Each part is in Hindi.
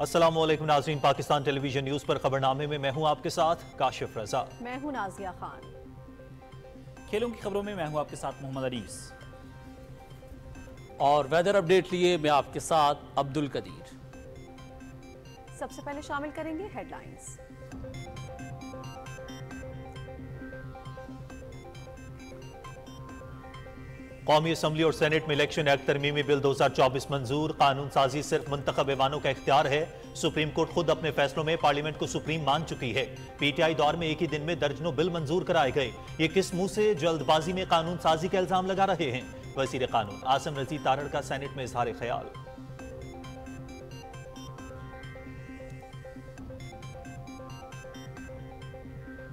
अस्सलाम वालेकुम नाजरीन पाकिस्तान टेलीविज़न न्यूज़ पर खबरनामे में मैं हूँ आपके साथ काशिफ रजा। मैं हूँ नाजिया खान। खेलों की खबरों में मैं हूँ आपके साथ मोहम्मद अनीस और वेदर अपडेट लिए मैं आपके साथ अब्दुल कदीर। सबसे पहले शामिल करेंगे हेडलाइंस। कौमी असम्बली और सेनेट में इलेक्शन एक्ट तरमीमी बिल 2024 मंजूर। कानून साजी सिर्फ़ मुंतब ऐवानों का इख्तियार है। सुप्रीम कोर्ट खुद अपने फैसलों में पार्लियामेंट को सुप्रीम मान चुकी है। पीटीआई दौर में एक ही दिन में दर्जनों बिल मंजूर कराए गए। ये किस मुँह से जल्दबाजी में कानून साजी का इल्ज़ाम लगा रहे हैं? वज़ीर कानून आसम रज़ी तारड़ का सैनेट में इजहार ख्याल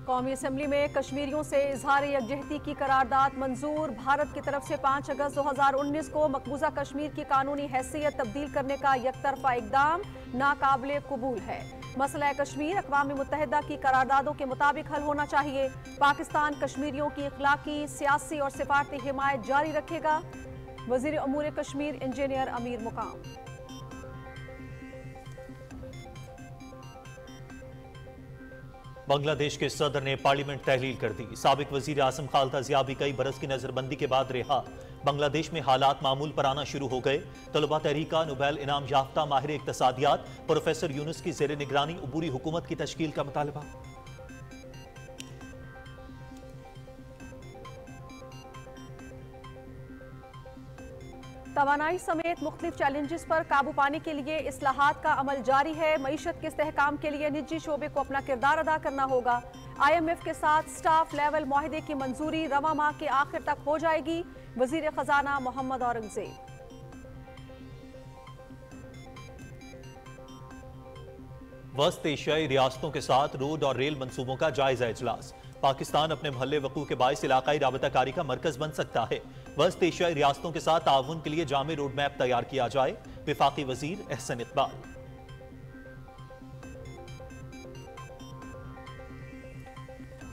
कौमी असम्बली में कश्मीरियों से इजहार यकजहती की करारदाद मंजूर। भारत की तरफ़ से 5 अगस्त 2019 को मकबूजा कश्मीर की कानूनी हैसियत तब्दील करने का यकतरफा इकदाम नाकाबले कबूल है। मसला कश्मीर अकवा मुतहदा की करारदादों के मुताबिक हल होना चाहिए। पाकिस्तान कश्मीरियों की इखलाकी, सियासी और सिफारती हिमायत जारी रखेगा। वज़ीर अमूर कश्मीर इंजीनियर अमीर मुकाम। बांग्लादेश के सदर ने पार्लियामेंट तहलील कर दी। सबक वज़ीर आज़म खालता जिया भी कई बरस की नजरबंदी के बाद रिहा। बांग्लादेश में हालात मामूल पर आना शुरू हो गए। तलबा तहरीका, नोबेल इनाम याफ्ता, माहिर इकतसादियात, प्रोफेसर यूनुस की जेर निगरानी अबूरी हुकूमत की तश्कील का मुतालबा। तोानाई समेत मुख्तलिफ़ चैलेंजेस पर काबू पाने के लिए असलाहत का अमल जारी है। मीशत के इसकाम के लिए निजी शोबे को अपना किरदार अदा करना होगा। आई एम एफ़ के साथ स्टाफ लेवल माहदे की मंजूरी रवा माह के आखिर तक हो जाएगी। वज़ीर खजाना मोहम्मद औरंगज़ेब। वस्त एशियाई रियासतों के साथ रोड और रेल मंसूबों का जायजा इजलास। पाकिस्तान अपने महल वकू के बायस इलाकाई रबताकारी का मरकज बन सकता है। वस्त एशियाई रियासतों के साथ ताउन के लिए जामे रोड मैप तैयार किया जाए, विफाकी वज़ीर एहसन इकबाल।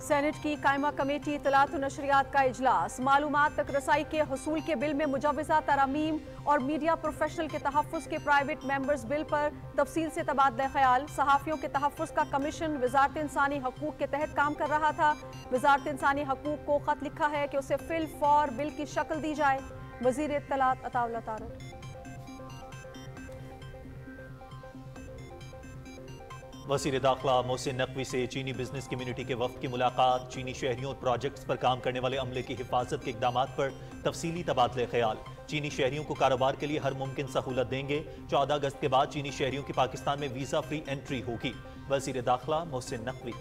सेनेट की कायमा कमेटी इतलात नशरियात का इजलास। मालूम तक रसाई के हसूल के बिल में मुजवजा, तरामीम और मीडिया प्रोफेशनल के तहफ़ के प्राइवेट मेंबर्स बिल पर तफसील से तबादला ख्याल। सहाफ़ियों के तहफ़ का कमीशन वजारत इंसानी हकूक के तहत काम कर रहा था। वजारत इंसानी हकूक को ख़त लिखा है कि उसे फिल फॉर बिल की शक्ल दी जाए। वज़ीर इतलात अतावला तारक वज़ीर दाखिला मोहसिन नकवी से चीनी बिज़नेस कम्यूनिटी के वफद की मुलाकात। चीनी शहरियों और प्रोजेक्ट्स पर काम करने वाले अमले की हिफाजत के इकदाम पर तफसीली तबादले ख्याल। चीनी शहरीों को कारोबार के लिए हर मुमकिन सहूलत देंगे। चौदह अगस्त के बाद चीनी शहरीों की पाकिस्तान में वीज़ा फ्री एंट्री होगी। वज़ीर दाखिला मोहसिन नकवी।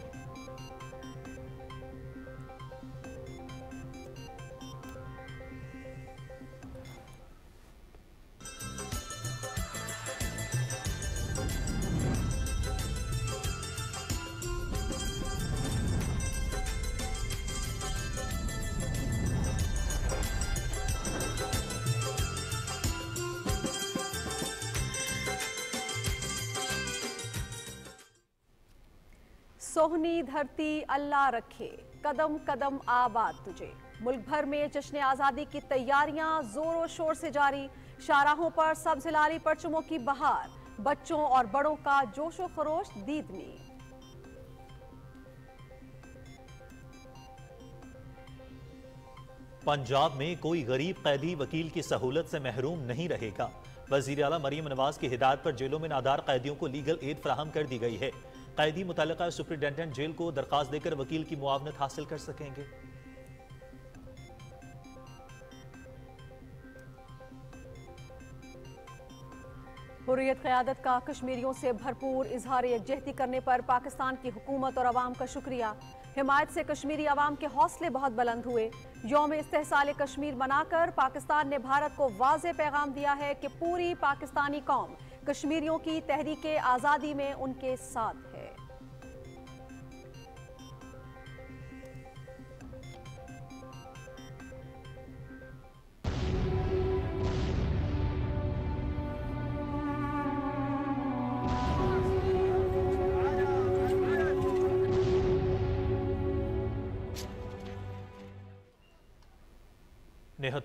धरती अल्लाह रखे, कदम कदम आबाद तुझे। मुल्क भर में जश्न आज़ादी की तैयारियाँ जोरों शोर से जारी, शाहराहों पर सब्ज परचमों की बहार, बच्चों और बड़ों का जोशो खरोश दीदनी पंजाब में कोई गरीब कैदी वकील की सहूलत से महरूम नहीं रहेगा। वज़ीर अला मरीम नवाज़ की हिदायत पर जेलों में नादार कैदियों को लीगल एड फ्राहम कर दी गई है। कैदी मुतल सुप्रिटेंडेंट जेल को दरखास्त देकर वकील की मुआवनत हासिल कर सकेंगे। हुर्रियत क़्यादत का कश्मीरियों से भरपूर इजहार यकजहती करने पर पाकिस्तान की हुकूमत और आवाम का शुक्रिया। हिमायत से कश्मीरी आवाम के हौसले बहुत बुलंद हुए। योम इस्तेसाल कश्मीर मनाकर पाकिस्तान ने भारत को वाज पैगाम दिया है कि पूरी पाकिस्तानी कौम कश्मीरियों की तहरीक आज़ादी में उनके साथ है।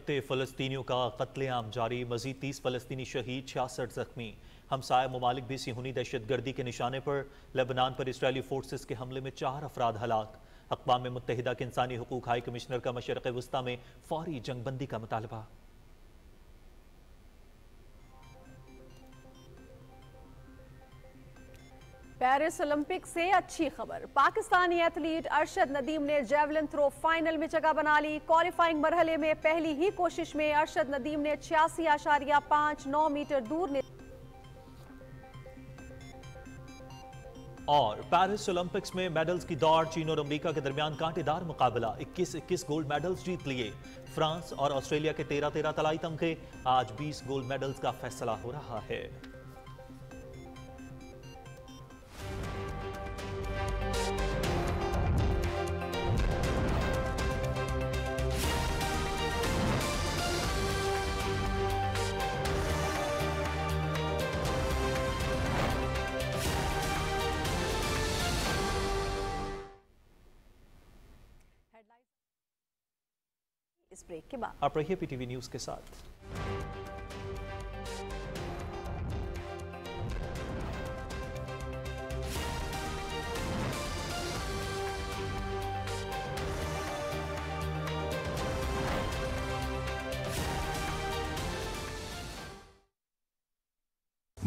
निहत्ते फ़लस्तीनियों का कत्लेआम जारी। मजीद तीस फ़लस्तनी शहीद, छियासठ जख्मी। हमसाय ममालिक भी सिहूनी दहशत गर्दी के निशाने पर। लेबनान पर इसराइली फोर्सेस के हमले में चार अफराद हलाक। अकवा मुतहदा के इंसानी हकूक हाई कमिश्नर का मशरक वस्ती में फौरी जंगबंदी का मुतालबा। पेरिस ओलंपिक से अच्छी खबर। पाकिस्तानी एथलीट अरशद नदीम ने जेवलिन थ्रो फाइनल में जगह बना ली। क्वालिफाइंग मरहले में पहली ही कोशिश में अरशद नदीम ने छियासी आशारिया पाँच, नौ मीटर दूर ने और पेरिस ओलंपिक्स में मेडल्स की दौड़ चीन और अमेरिका के दरमियान कांटेदार मुकाबला। 21-21 गोल्ड मेडल्स जीत लिए। फ्रांस और ऑस्ट्रेलिया के 13-13 तलाई तमके आज 20 गोल्ड मेडल्स का फैसला हो रहा है। आप रहिए पीटीवी न्यूज़ के साथ।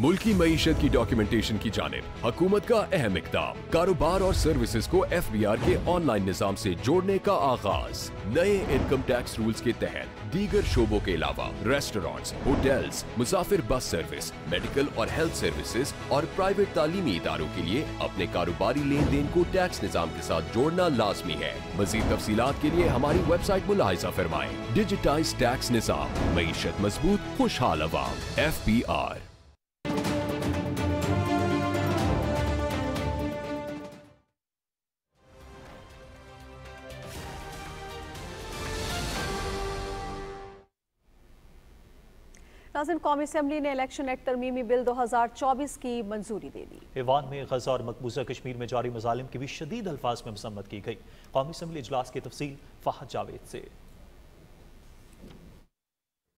मुल्की मीशत की डॉक्यूमेंटेशन की जानब, हुकूमत का अहम इकदाम, कारोबार और सर्विसेज़ को एफ़ बी आर के ऑनलाइन निज़ाम से जोड़ने का आगाज़, नए इनकम टैक्स रूल्स के तहत दीगर शोबों के अलावा रेस्टोरेंट्स होटल्स मुसाफिर बस सर्विस मेडिकल और हेल्थ सर्विसेज़ और प्राइवेट तालीमी इदारों के लिए अपने कारोबारी लेन देन को टैक्स निज़ाम के साथ जोड़ना लाजमी है। मजीद तफसी के लिए हमारी वेबसाइट मुलाहिजा फरमाए। डिजिटाइज टैक्स निज़ाम, मीशत मज़बूत, खुशहाल आवाम एफ़ बी आर नाजिन कौमी असम्बली ने इलेक्शन एक्ट तरमीमी बिल 2024 की मंजूरी दे दी। ईवान में गजा और मकबूजा कश्मीर में जारी मजालिम की भी शदीद अल्फाज में मसम्मत की गई। कौमी असम्बली इजलास की तफसील फहद जावेद से।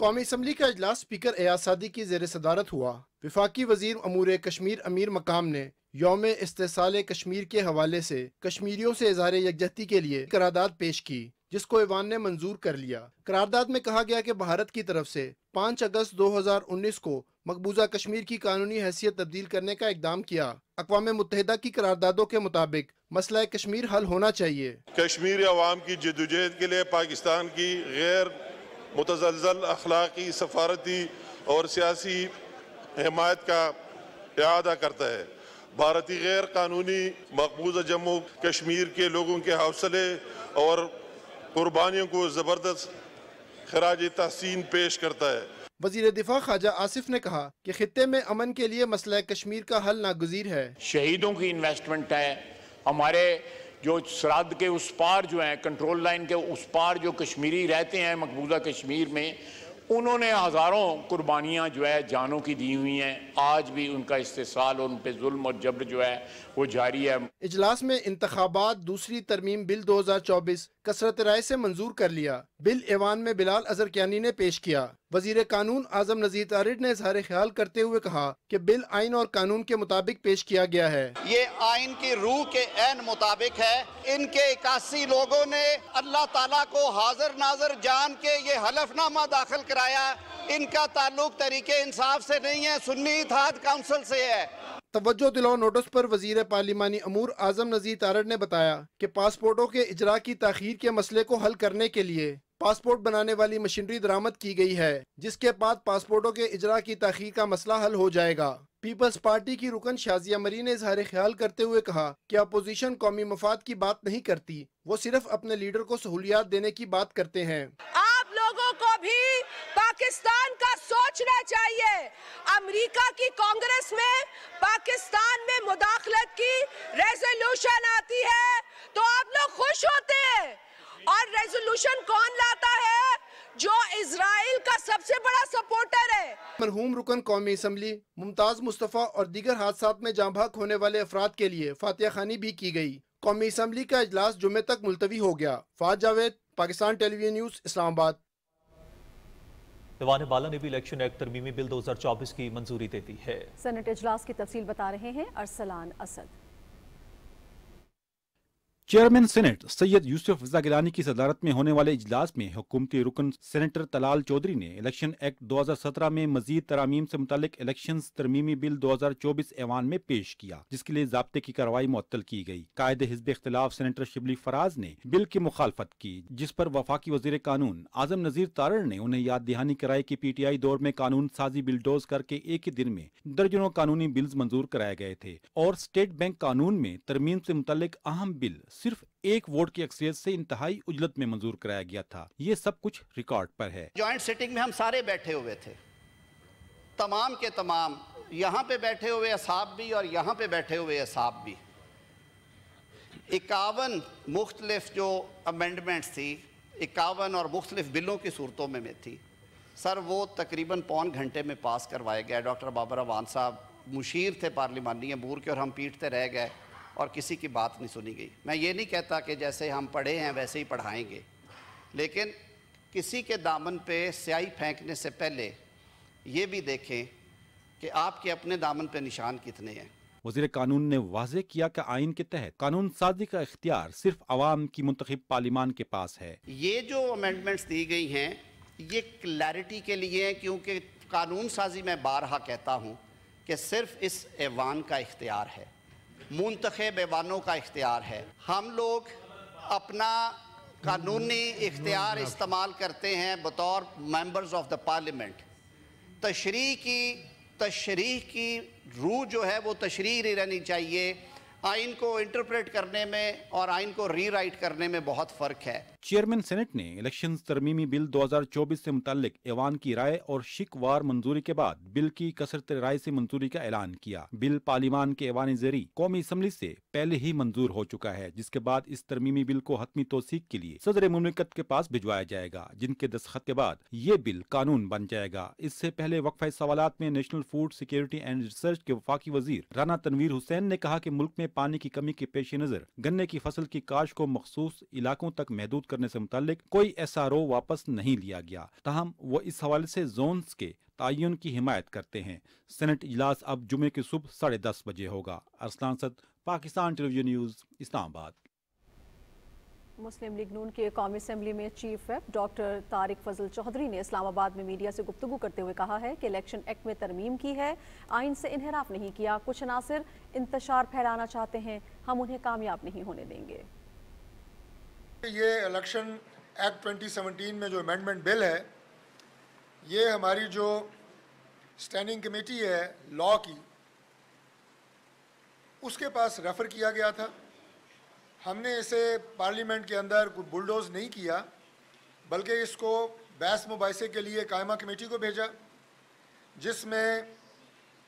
कौमी असम्बली का अजलास स्पीकर एयासादी की जेर सदारत हुआ। विफाकी वज़ीर अमूर कश्मीर अमीर मकाम ने योम इस्तेसाल कश्मीर के हवाले से कश्मीरियों से इजहार यकजहती के लिए करारदाद पेश की। जिसको ईवान ने मंजूर कर लिया। करारदाद में कहा गया कि भारत की तरफ़ से 5 अगस्त 2019 को मकबूजा कश्मीर की कानूनी हैसियत तब्दील करने का इकदाम किया। अकवा मुतहदा की करारदादों के मुताबिक मसला कश्मीर हल होना चाहिए। कश्मीर अवाम की जदोजहद के लिए पाकिस्तान की गैर मुतजल अखलाकी, सफारती और सियासी हमायत का अदा करता है। भारतीय गैर कानूनी मकबूजा जम्मू कश्मीर के लोगों के हौसले और कुर्बानियों को ज़बरदस्त खराज तहसीन पेश करता है। वज़ीर दिफा ख्वाजा आसिफ ने कहा कि खत्े में अमन के लिए मसला कश्मीर का हल नागजीर है। शहीदों की इन्वेस्टमेंट है। हमारे जो सरहद के उस पार जो है कंट्रोल लाइन के उस पार जो कश्मीरी रहते हैं मकबूजा कश्मीर में उन्होंने हज़ारों कुर्बानियाँ जो है जानों की दी हुई हैं। आज भी उनका इस्तेसाल और उन पर जुल्म और जबर जो है, वो जारी है। इजलास में इंतबात दूसरी तरमीम बिल 2024 कसरत राय से मंजूर कर लिया। बिल ऐवान में बिलाल अजहर क्यानी ने पेश किया। वज़ीर कानून आज़म नजीर तारिड ने इजहार ख्याल करते हुए कहा कि बिल आइन और कानून के मुताबिक पेश किया गया है। ये आइन की रूह के एन मुताबिक है। इनके इक्यासी लोगों ने अल्लाह ताला को हाजिर नाजर जान के ये हलफनामा दाखिल कराया। इनका ताल्लुक तरीके इंसाफ से नहीं है सुन्नी इतिहाद काउंसिल से है। तवज्जो दिलाओ नोटिस पर वज़ीर पार्लिमानी अमूर आज़म नजीर तारड़ ने बताया कि पासपोर्टों के इजरा की तखीर के मसले को हल करने के लिए पासपोर्ट बनाने वाली मशीनरी दरामद की गई है, जिसके बाद पासपोर्टों के इजरा की तखीर का मसला हल हो जाएगा। पीपल्स पार्टी की रुकन शाजिया मरी ने इजहार ख्याल करते हुए कहा कि अपोजिशन कौमी मफाद की बात नहीं करती, वो सिर्फ़ अपने लीडर को सहूलियात देने की बात करते हैं। आप लोगों को भी पाकिस्तान का सोचना चाहिए। अमेरिका की कांग्रेस में पाकिस्तान में मुदाखलत की रेजोल्यूशन आती है तो आप लोग खुश होते हैं। और रेजोल्यूशन कौन लाता है? जो इसराइल का सबसे बड़ा सपोर्टर है। मरहूम रुकन कौमी असम्बली मुमताज़ मुस्तफ़ा और दीगर हादसा में जाँभाग होने वाले अफराद के लिए फातिया खानी भी की गई। कौमी असम्बली का अजलास जुमे तक मुलतवी हो गया। Faaz Javed Pakistan television news Islamabad. दीवान बाला ने भी इलेक्शन एक्ट तरमीमी बिल 2024 की मंजूरी दे दी है। सेनेट इजलास की तफसील बता रहे हैं अरसलान असद। चेयरमैन सेनेट सैयद यूसुफ रजा गिलानी की सदारत में होने वाले इजलास में हुकूमती रुकन सेनेटर तलाल चौधरी ने इलेक्शन एक्ट 2017 में मजीद तरामीम से मुतल इलेक्शन तरमीमी बिल 2024 ऐवान में पेश किया, जिसके लिए जबते की कार्रवाई मुअत्तल की गई। कायद हिजब इख्तलाफ सेनेटर शिबली फराज ने बिल की मुखालफत की, जिस पर वफाकी वज़ीर कानून आज़म नजीर तारड़ ने उन्हें याद दहानी कराई की पी टी आई दौर में कानून साजी बिलडोज करके एक ही दिन में दर्जनों कानूनी बिल्स मंजूर कराए गए थे और स्टेट बैंक कानून में तरमीम से मुतल अहम बिल सिर्फ़ एक वोट की अक्सरियत से इंतहाई उजलत में मंजूर कराया गया था। ये सब कुछ रिकॉर्ड पर है। ज्वाइंट सिटिंग में हम सारे बैठे हुए थे। तमाम के तमाम, यहाँ पे बैठे हुए असाब भी और यहाँ पे बैठे हुए असाब भी। इक्यावन मुख्तलिफ़ जो अमेंडमेंट्स थी, इक्यावन और मुख्तलिफ़ बिलों की सूरतों में में थी। सर, वो तकरीबन पौन घंटे में पास करवाए गए। डॉक्टर बाबर अवान साहब मुशीर थे, पार्लिमानी अबूर के, और हम पीटते रह गए। और किसी की बात नहीं सुनी गई। मैं ये नहीं कहता कि जैसे हम पढ़े हैं वैसे ही पढ़ाएँगे। लेकिन किसी के दामन पे स्याही फेंकने से पहले ये भी देखें कि आपके अपने दामन पे निशान कितने हैं। वज़ीर कानून ने वाजे किया कि आइन के तहत कानून साजी का इख्तियार सिर्फ़ आवाम की मुंतब पार्लिमान के पास है। ये जो अमेंडमेंट्स दी गई हैं ये क्लैरिटी के लिए है क्योंकि कानून साजी मैं बारहा कहता हूँ कि सिर्फ़ इस ऐवान का इख्तियार है। मुंतखब एवानों का इख्तियार है। हम लोग अपना कानूनी इख्तियार इस्तेमाल करते हैं बतौर मेंबर्स ऑफ़ द पार्लियामेंट। तशरी की तशरी की रूह जो है वो तशरी ही रहनी चाहिए। आइन को इंटरप्रेट करने में और आइन को रीराइट करने में बहुत फ़र्क है। चेयरमैन सेनेट ने इलेक्शन तरमीमी बिल 2024 से मुतलिक ऐवान की राय और शिकवार मंजूरी के बाद बिल की कसरत राय से मंजूरी का ऐलान किया। बिल पार्लिमान के ऐवान जरी कौमी असम्बली से पहले ही मंजूर हो चुका है, जिसके बाद इस तरमीमी बिल को हतमी तोसीक के लिए सदर ममलिकत के पास भिजवाया जाएगा, जिनके दस्तखत के बाद ये बिल कानून बन जाएगा। इससे पहले वक्फा सवाल में national food security and research के वफाकी वज़ीर राना तनवीर हुसैन ने कहा की मुल्क में पानी की कमी के पेश नज़र गन्ने की फ़सल की काश को मखसूस इलाकों तक महदूद करने से मुतल कोई एस आर ओ वापस नहीं लिया गया। तहम वो इस हवाले से जोन्स के तयन की हिमायत करते हैं। सेनेट इजलास अब जुमे की सुबह साढ़े दस बजे होगा। Arsalan Asad Pakistan television news, Islamabad. मुस्लिम लीग नून के कौमी असम्बली में chief whip doctor Tariq Fazal Chaudhry ने इस्लामाबाद में मीडिया से गुफ्तु करते हुए कहा है कि इलेक्शन एक्ट में तरमीम की है, आइन से इनहराफ नहीं किया। कुछ अनासर, इंतशार फैलाना चाहते हैं। हम उन्हें कामयाब नहीं होने देंगे। ये इलेक्शन एक्ट 2017 में जो अमेंडमेंट बिल है, ये हमारी जो स्टैंडिंग कमेटी है लॉ की, उसके पास रेफ़र किया गया था। हमने इसे पार्लियामेंट के अंदर कोई बुलडोज नहीं किया, बल्कि इसको बहस मुबासे के लिए कायमा कमेटी को भेजा, जिसमें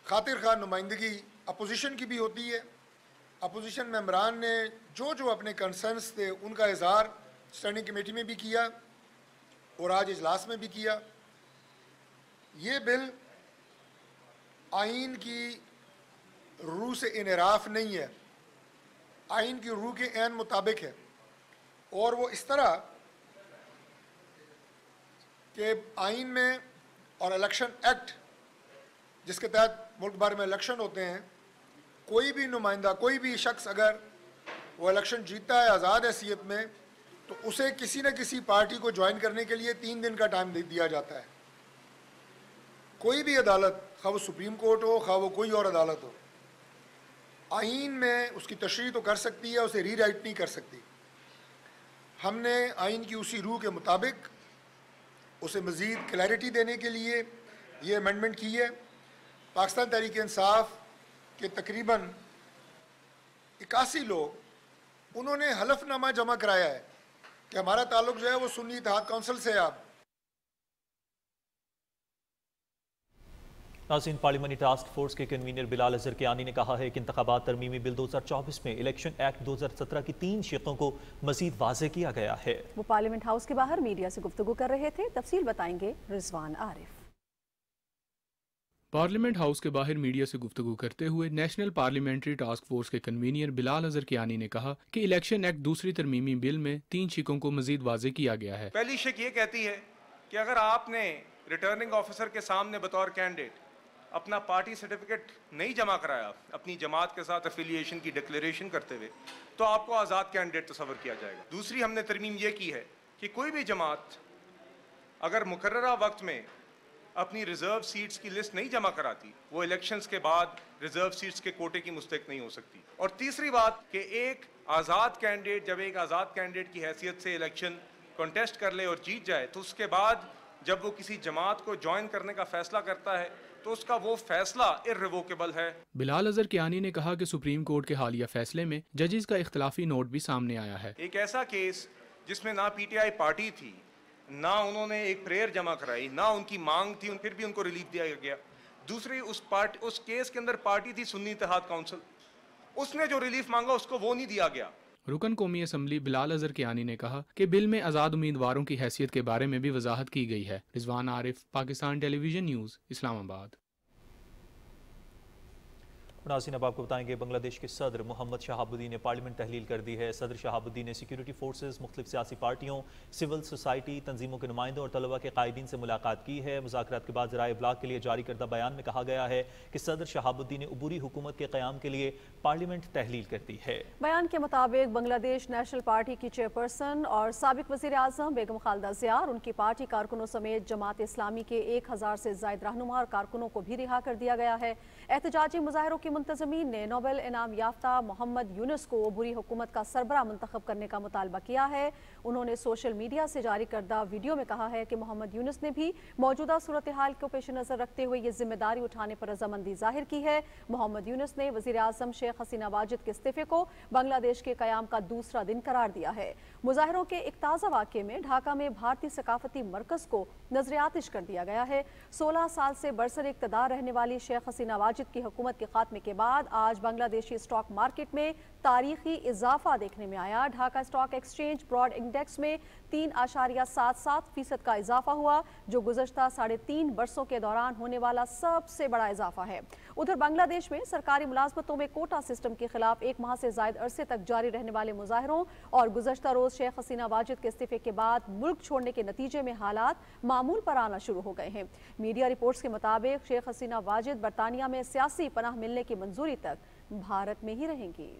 खातिर खा नुमाइंदगी अपोजिशन की भी होती है। अपोजिशन मेम्बरान ने जो जो अपने कंसर्नस थे, उनका इजहार स्टैंडिंग कमेटी में भी किया और आज इजलास में भी किया। ये बिल आइन की रूह से इनराफ नहीं है। आइन की रूह के एन मुताबिक है। और वो इस तरह कि आइन में और इलेक्शन एक्ट जिसके तहत मुल्क भर में इलेक्शन होते हैं कोई भी नुमाइंदा, कोई भी शख्स अगर वो इलेक्शन जीतता है आज़ाद हैसीत में तो उसे किसी न किसी पार्टी को ज्वाइन करने के लिए तीन दिन का टाइम दिया जाता है। कोई भी अदालत, खा वो सुप्रीम कोर्ट हो, खा वो कोई और अदालत हो आइन में उसकी तशरी तो कर सकती है, उसे रीराइट नहीं कर सकती। हमने आइन की उसी रूह के मुताबिक उसे मज़ीद क्लैरिटी देने के लिए ये अमेंडमेंट की है। पाकिस्तान तहरीक इंसाफ के तकरीबन इक्यासी लोग उन्होंने हलफनामा जमा कराया है कि हमारा ताल्लुक जो है वो सुन्नी इतिहाद काउंसिल से आप। नाजिन पार्लियामानी टास्क फोर्स के कन्वीनर बिलाल अजहर कियानी ने कहा है कि इंतबात तरमीमी बिल 2024 में इलेक्शन एक्ट 2017 की तीन शिकों को मजीद वाजे किया गया है। वो पार्लियामेंट हाउस के बाहर मीडिया से गुफ्तु कर रहे थे। तफसील बताएँगे रिजवान आरिफ। पार्लियामेंट हाउस के बाहर मीडिया से गुफ्तु करते हुए नेशनल पार्लियामेंट्री टास्क फोर्स के कन्वीनियर बिलाल अजहर कियानी ने कहा कि इलेक्शन एक्ट दूसरी तरमीमी बिल में तीन शिकों को मजीद वाजे किया गया है। पहली शिक ये कहती है कि अगर आपने रिटर्निंग ऑफिसर के सामने बतौर कैंडिडेट अपना पार्टी सर्टिफिकेट नहीं जमा कराया, अपनी जमात के साथ अफिलिएशन की डिक्लेरेशन करते हुए तो आपको आज़ाद कैंडिडेट तस्वर किया जाएगा। दूसरी हमने तरमीम ये की है कि कोई भी जमात अगर मुकर्रा वक्त में अपनी रिज़र्व सीट्स की लिस्ट नहीं जमा कराती। वो इलेक्शंस के बाद रिज़र्व सीट्स के कोटे की मुस्तक नहीं हो सकती। और तीसरी बात कि एक आज़ाद कैंडिडेट जब एक आज़ाद कैंडिडेट की हैसियत से इलेक्शन कंटेस्ट कर ले और जीत जाए तो उसके बाद जब वो किसी जमात को ज्वाइन करने का फैसला करता है तो उसका वो फैसला इरिवोकेबल है। बिलाल अजहर कियानी ने कहा कि सुप्रीम कोर्ट के हालिया फैसले में जजेस का इख्तलाफी नोट भी सामने आया है। एक ऐसा केस जिसमें ना पीटीआई पार्टी थी ना उन्होंने एक प्रेयर जमा कराई, ना उनकी मांग थी फिर भी उनको रिलीफ दिया गया। दूसरी उस पार्टी उस केस के अंदर पार्टी थी सुन्नी इतिहाद काउंसिल उसने जो रिलीफ मांगा, उसको वो नहीं दिया गया। रुकन कौमी असम्बली बिलाल अजहर कियानी ने कहा कि बिल में आज़ाद उम्मीदवारों की हैसियत के बारे में भी वजाहत की गई है। Rizwan Arif, Pakistan television news, Islamabad. नाजिन अब आपको बताएँगे बांग्लादेश के सदर मोहम्मद शहाबुद्दीन ने पार्लियामेंट तहलील कर दी है। सदर शहाबुद्दीन ने सिक्योरिटी फोर्सेज मुख्तलिफ़ सियासी पार्टियों, सिविल सोसाइटी, तंजीमों के नुमाइंदों और तलबा के कायदीन से मुलाकात की है। मुजाकर के बाद जराए ब्लाक के लिए जारी करदा बयान में कहा गया है कि सदर शहाबुद्दीन ने अबूरी हुकूमत के क्याम के लिए पार्लियामेंट तहलील कर दी है। बयान के मुताबिक बांग्लादेश नेशनल पार्टी की चेयरपर्सन और सबक वजी अजम बेगम खालदा जिया और उनकी पार्टी कारकुनों समेत जमात इस्लामी के एक हज़ार से जायद रहनुमा और कारकुनों को भी रिहा कर दिया गया है। एहतजाजी मुजाहरों की मुंतजमीन ने नोबेल इनाम याफ्ता मोहम्मद यूनुस को बुरी हुकूमत का सरबरा मंतखब करने का मुतालबा किया है। उन्होंने सोशल मीडिया से जारी करदा वीडियो में कहा है कि मोहम्मद यूनुस ने भी मौजूदा सूरत हाल को पेश नज़र रखते हुए ये ज़िम्मेदारी उठाने पर रजामंदी ज़ाहिर की है। मोहम्मद यूनुस ने वजी अजम शेख हसीना वाजिद के इस्तीफे को बांग्लादेश के क्याम का दूसरा दिन करार दिया है। मुजाहरों के एक ताज़ा वाक्य में ढाका में भारतीय सकाफती मरकज को नजरियातिश कर दिया गया है। सोलह साल से बरसर इकतदार रहने वाली शेख हसीना वाजिद की हुकूमत के खात्मे के बाद आज बांग्लादेशी स्टॉक मार्केट में तारीखी इजाफा देखने में आया। Dhaka stock exchange broad index में तीन आशारिया सात सात फ़ीसद का इजाफा हुआ, जो गुजशत साढ़े तीन बरसों के दौरान होने वाला सबसे बड़ा इजाफा है। उधर बांग्लादेश में सरकारी मुलाजमतों में कोटा सिस्टम के खिलाफ एक माह से जायद अरसे तक जारी रहने वाले मुजाहरों और गुजशत रोज शेख हसीना वाजिद के इस्तीफे के बाद मुल्क छोड़ने के नतीजे में हालात मामूल पर आना शुरू हो गए हैं। मीडिया रिपोर्ट्स के मुताबिक शेख हसीना वाजिद बरतानिया में सियासी पनाह मिलने की मंजूरी तक भारत में ही रहेंगी।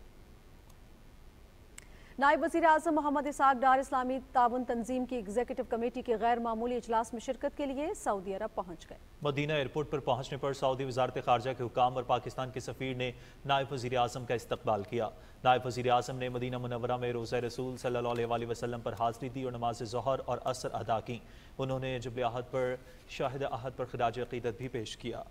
नायब वजी अजम मोहम्मद इसाक डार इस्लामी ताउन तंजीम की एग्जीक्यूटिव कमेटी के गैर मामूली इजलास में शिरकत के लिए सऊदी अरब पहुँच गए। मदीना एयरपोर्ट पर पहुँचने पर सऊदी वजारत खारजा के हुकाम और पाकिस्तान के सफ़ीर ने नायब वजी अजम का इस्तकबाल किया। नायब वजी अजम ने मदीना मुनवरा में रोज़ रसूल सल्ला वसलम पर हाजिरी दी और नमाज़ जहर और असर अदा की। उन्होंने जबल आहद पर, शाहिद आहद पर खराज अकीदत भी पेश किया।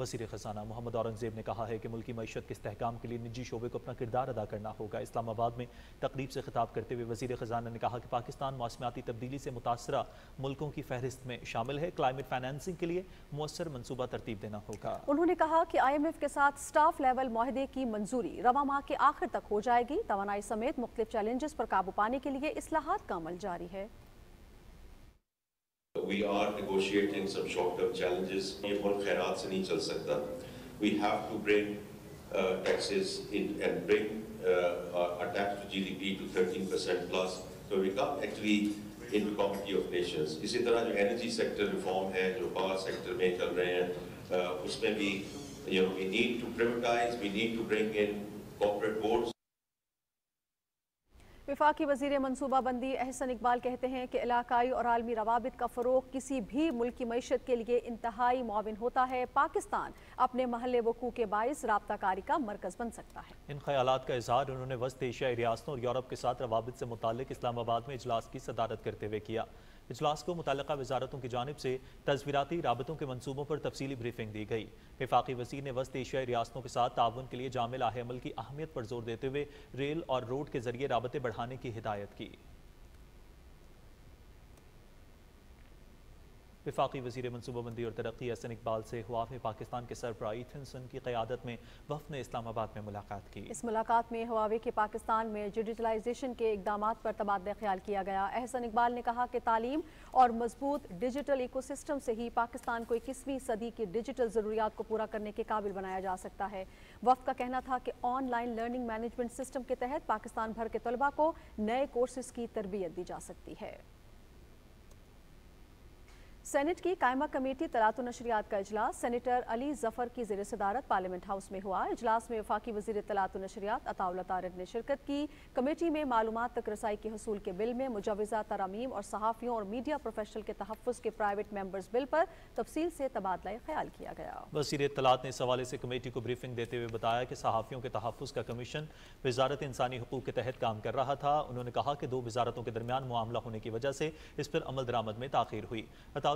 वज़ीर ख़जाना मोहम्मद औरंगज़ेब ने कहा है कि मुल्की मीशत के इसकाम के लिए निजी शोबे को अपना किरदार अदा करना होगा। इस्लामाबाद में तकरीब से खिताब करते हुए वज़ीर ख़जाना ने कहा कि पाकिस्तान मौसमियाती तब्दीली से मुतासर मुल्कों की फहरिस्त में शामिल है। क्लाइमेट फाइनेंसिंग के लिए मौसर मनसूबा तरतीब देना होगा। उन्होंने कहा कि आई एम एफ़ के साथ स्टाफ लेवल माहदे की मंजूरी रवा माह के आखिर तक हो जाएगी। तोानाई समेत मुख्तु चैलेंजेस पर काबू पाने के लिए असलाहत का अमल जारी है। We are negotiating some short-term challenges. ये मुल्क खैरात से नहीं चल सकता. We have to bring uh, taxes in and bring uh, our tax to GDP to 13% plus. So we come actually into committee of nations. इसी तरह जो energy sector reform है, जो power sector में चल रहे हैं, uh, उसमें भी you know we need to privatize, we need to bring in corporate boards. विफाकी वज़ीर मनसूबाबंदी अहसन इकबाल कहते हैं कि इलाकई और आलमी रवाबित का फ़रोग किसी भी मुल्क की मीशत के लिए इंतहाई मुआविन होता है। पाकिस्तान अपने महल वकू के बायस रबता कारी का मरकज़ बन सकता है। इन ख्याल का इजहार उन्होंने वस्त एशियाई रियासतों और यूरोप के साथ रवाबित से मुतल इस्लामाबाद में इजलास की सदारत करते हुए किया। इजलास को मुतल वजारतों की जानब से तस्वीरती रबतों के मनसूबों पर तफसीली ब्रीफिंग दी गई। विफाकी वज़ीर ने वस्त एशियाई रियासतों के साथ ताउन के लिए जामिल अमल की अहमियत पर ज़ोर देते हुए रेल और रोड के ज़रिए रबतें बढ़ाने की हिदायत की। विफाकी वजी मनसूबाबंदी और तरक्की एहसन इकबाल से में पाकिस्तान के सरबराही थिनसन की क्यादत में वफ ने इस्लामाबाद में मुलाकात की। इस मुलाकात में हवावे के पाकिस्तान में डिजिटलाइजेशन के इकदाम पर तबादला ख्याल किया गया। एहसन इकबाल ने कहा कि तालीम और मज़बूत डिजिटल इको सिस्टम से ही पाकिस्तान को इक्कीसवीं सदी की डिजिटल ज़रूरियात को पूरा करने के काबिल बनाया जा सकता है। वफ का कहना था कि ऑनलाइन लर्निंग मैनेजमेंट सिस्टम के तहत पाकिस्तान भर के तलबा को नए कोर्सेज की तरबियत दी जा सकती है। सेनेट की कायमा कमेटी तलात नशरियात का इजलास। सेनेटर अली ज़फ़र की जेर सदारत पार्लियामेंट हाउस में हुआ। इजलास में वफाकी वज़ीर तलात नशरियात अताउल्ला तारद ने शिरकत की। कमेटी में मालूम तक रसाई के हसूल के बिल में मुजवजा, तरामीम और सहाफ़ियों और मीडिया प्रोफेशनल के तहफ़ के प्राइवेट मेंबर्स बिल पर तफसील से तबादला ख्याल किया गया। वज़ीर तलात ने इस हवाले से कमेटी को ब्रीफिंग देते हुए बताया कि सहाफ़ियों के तहफ़ का कमीशन वजारत इंसानी हकूक़ के तहत काम कर रहा था। उन्होंने कहा कि दो वजारतों के दरमियान मामला होने की वजह से इस पर अमल दरामद में ताखिर हुई।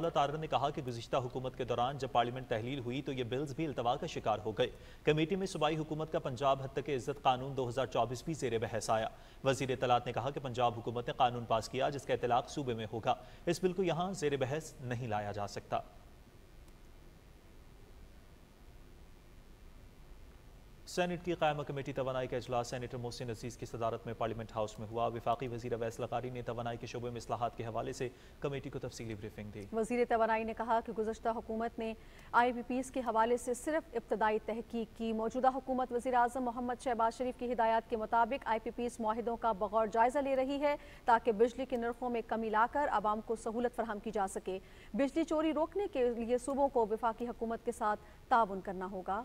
अताउल्ला तारद ने कहा कि गुजशत हुकूमत के दौरान जब पार्लियामेंट तहलील हुई तो ये बिल्स भी अल्तवा का शिकार हो गए। कमेटी में सूबाई हुकूमत का पंजाब हद तक इज़्ज़त कानून दो हज़ार चौबीस भी जेर बहस आया। वज़ीर तलात ने कहा कि पंजाब हुकूमत ने कानून पास किया जिसका इतलाक सूबे में होगा। इस बिल को यहाँ जेर बहस नहीं लाया जा सकता। सेनेट की कायमा कमेटी तोानाई का अजलास सेनेटर मोहसिन अज़ीज़ की सदारत में पार्लियामेंट हाउस में हुआ। विफाकी वजी अवैस लकारी ने तोानाई के शोबे में असलाहत के हवाले से कमेटी को तफसीली ब्रीफिंग दी। वजी तोानाई ने कहा कि गुजशत हुकूमत ने आई पी पी एस के हवाले से सिर्फ़ इब्तदाई तहकीक की। मौजूदा हुकूमत वजी अजम मोहम्मद शहबाज शरीफ की हिदायत के मुताबिक आई पी पी एस माहों का बगौर जायजा ले रही है ताकि बिजली के नरखों में कमी लाकर आवाम को सहूलत फराम की जा सके। बिजली चोरी रोकने के लिए सूबों को विफाकी हुकूमत के साथ ताउन करना होगा।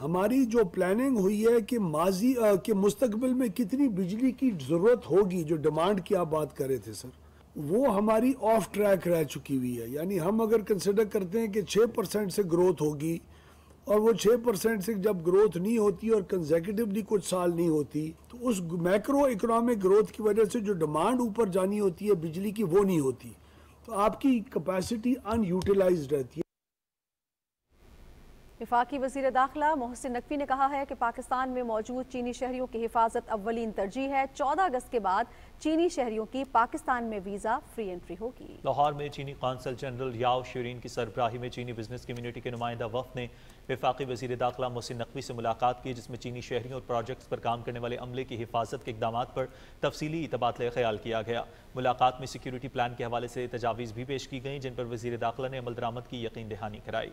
हमारी जो प्लानिंग हुई है कि माजी आ, के मुस्तकबिल में कितनी बिजली की ज़रूरत होगी जो डिमांड की आप बात कर रहे थे सर वो हमारी ऑफ़ ट्रैक रह चुकी हुई है। यानी हम अगर कंसिडर करते हैं कि छः परसेंट से ग्रोथ होगी और वो छः परसेंट से जब ग्रोथ नहीं होती और कंजेकेटिवली कुछ साल नहीं होती तो उस मैक्रो इकोनॉमिक ग्रोथ की वजह से जो डिमांड ऊपर जानी होती है बिजली की वो नहीं होती। तो आपकी कैपेसिटी अनयूटिलाइज रहती है। विफाकी वज़ीर दाखिला मोहसिन नकवी ने कहा है कि पाकिस्तान में मौजूद चीनी शहरियों की हिफाजत अवलिन तरजीह है। चौदह अगस्त के बाद चीनी शहरियों की पाकिस्तान में वीज़ा फ्री एंट्री होगी। लाहौर में चीनी कौंसल जनरल याव शरीन की सरबराही में चीनी बिज़नेस कम्युनिटी के नुमाइंदा वफ ने विफाकी वजी दाखिला मोहसिन नकवी से मुलाकात की, जिसमें चीनी शहरियों और प्रोजेक्ट्स पर काम करने वाले अमले की हिफाजत के इकदाम पर तफसीली तबादला ख्याल किया गया। मुलाकात में सिक्योरिटी प्लान के हवाले से तजावीज़ भी पेश की गई, जिन पर वजी दाखिला ने अमल दरामद की यकीन दहानी कराई।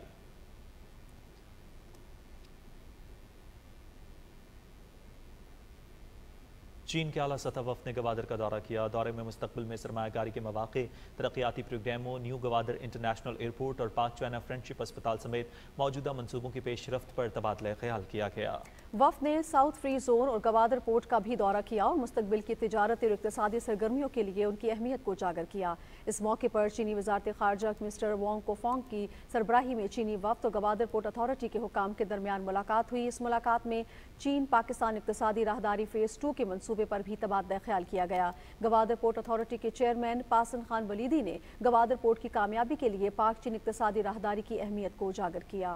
चीन के अला सतह वफ ने गवादर का दौरा किया। दौरे में मुस्तबिल में सरमाकारी के मौाक़े तरक्याती प्रोग्रामों, न्यू गवादर इंटरनेशनल एयरपोर्ट और पाक चाइना फ्रेंडशिप अस्पताल समेत मौजूदा मनसूबों की पेशरफ पर तबादला ख्याल किया गया। वफ ने साउथ फ्री जोन और गवादर पोर्ट का भी दौरा किया और मुस्तबिल की तजारती और इकतदी सरगर्मियों के लिए उनकी अहमियत को उजागर किया। इस मौके पर चीनी वजारत खारजा मिस्टर वोंग कोफोंग की सरबराही में चीनी वफ्त और गवादर पोर्ट अथॉरिटी के हुकाम के दरमियान मुलाकात हुई। इस मुलाकात में चीन पाकिस्तान इकतदी राहदारी फ़ेज़ टू के मनसूबे पर भी तबादला ख्याल किया गया। गवादर पोर्ट अथॉरिटी के चेयरमैन पासन खान वलीदी ने गवादर पोर्ट की कामयाबी के लिए पाक चीन इकतदी राहदारी की अहमियत को उजागर किया।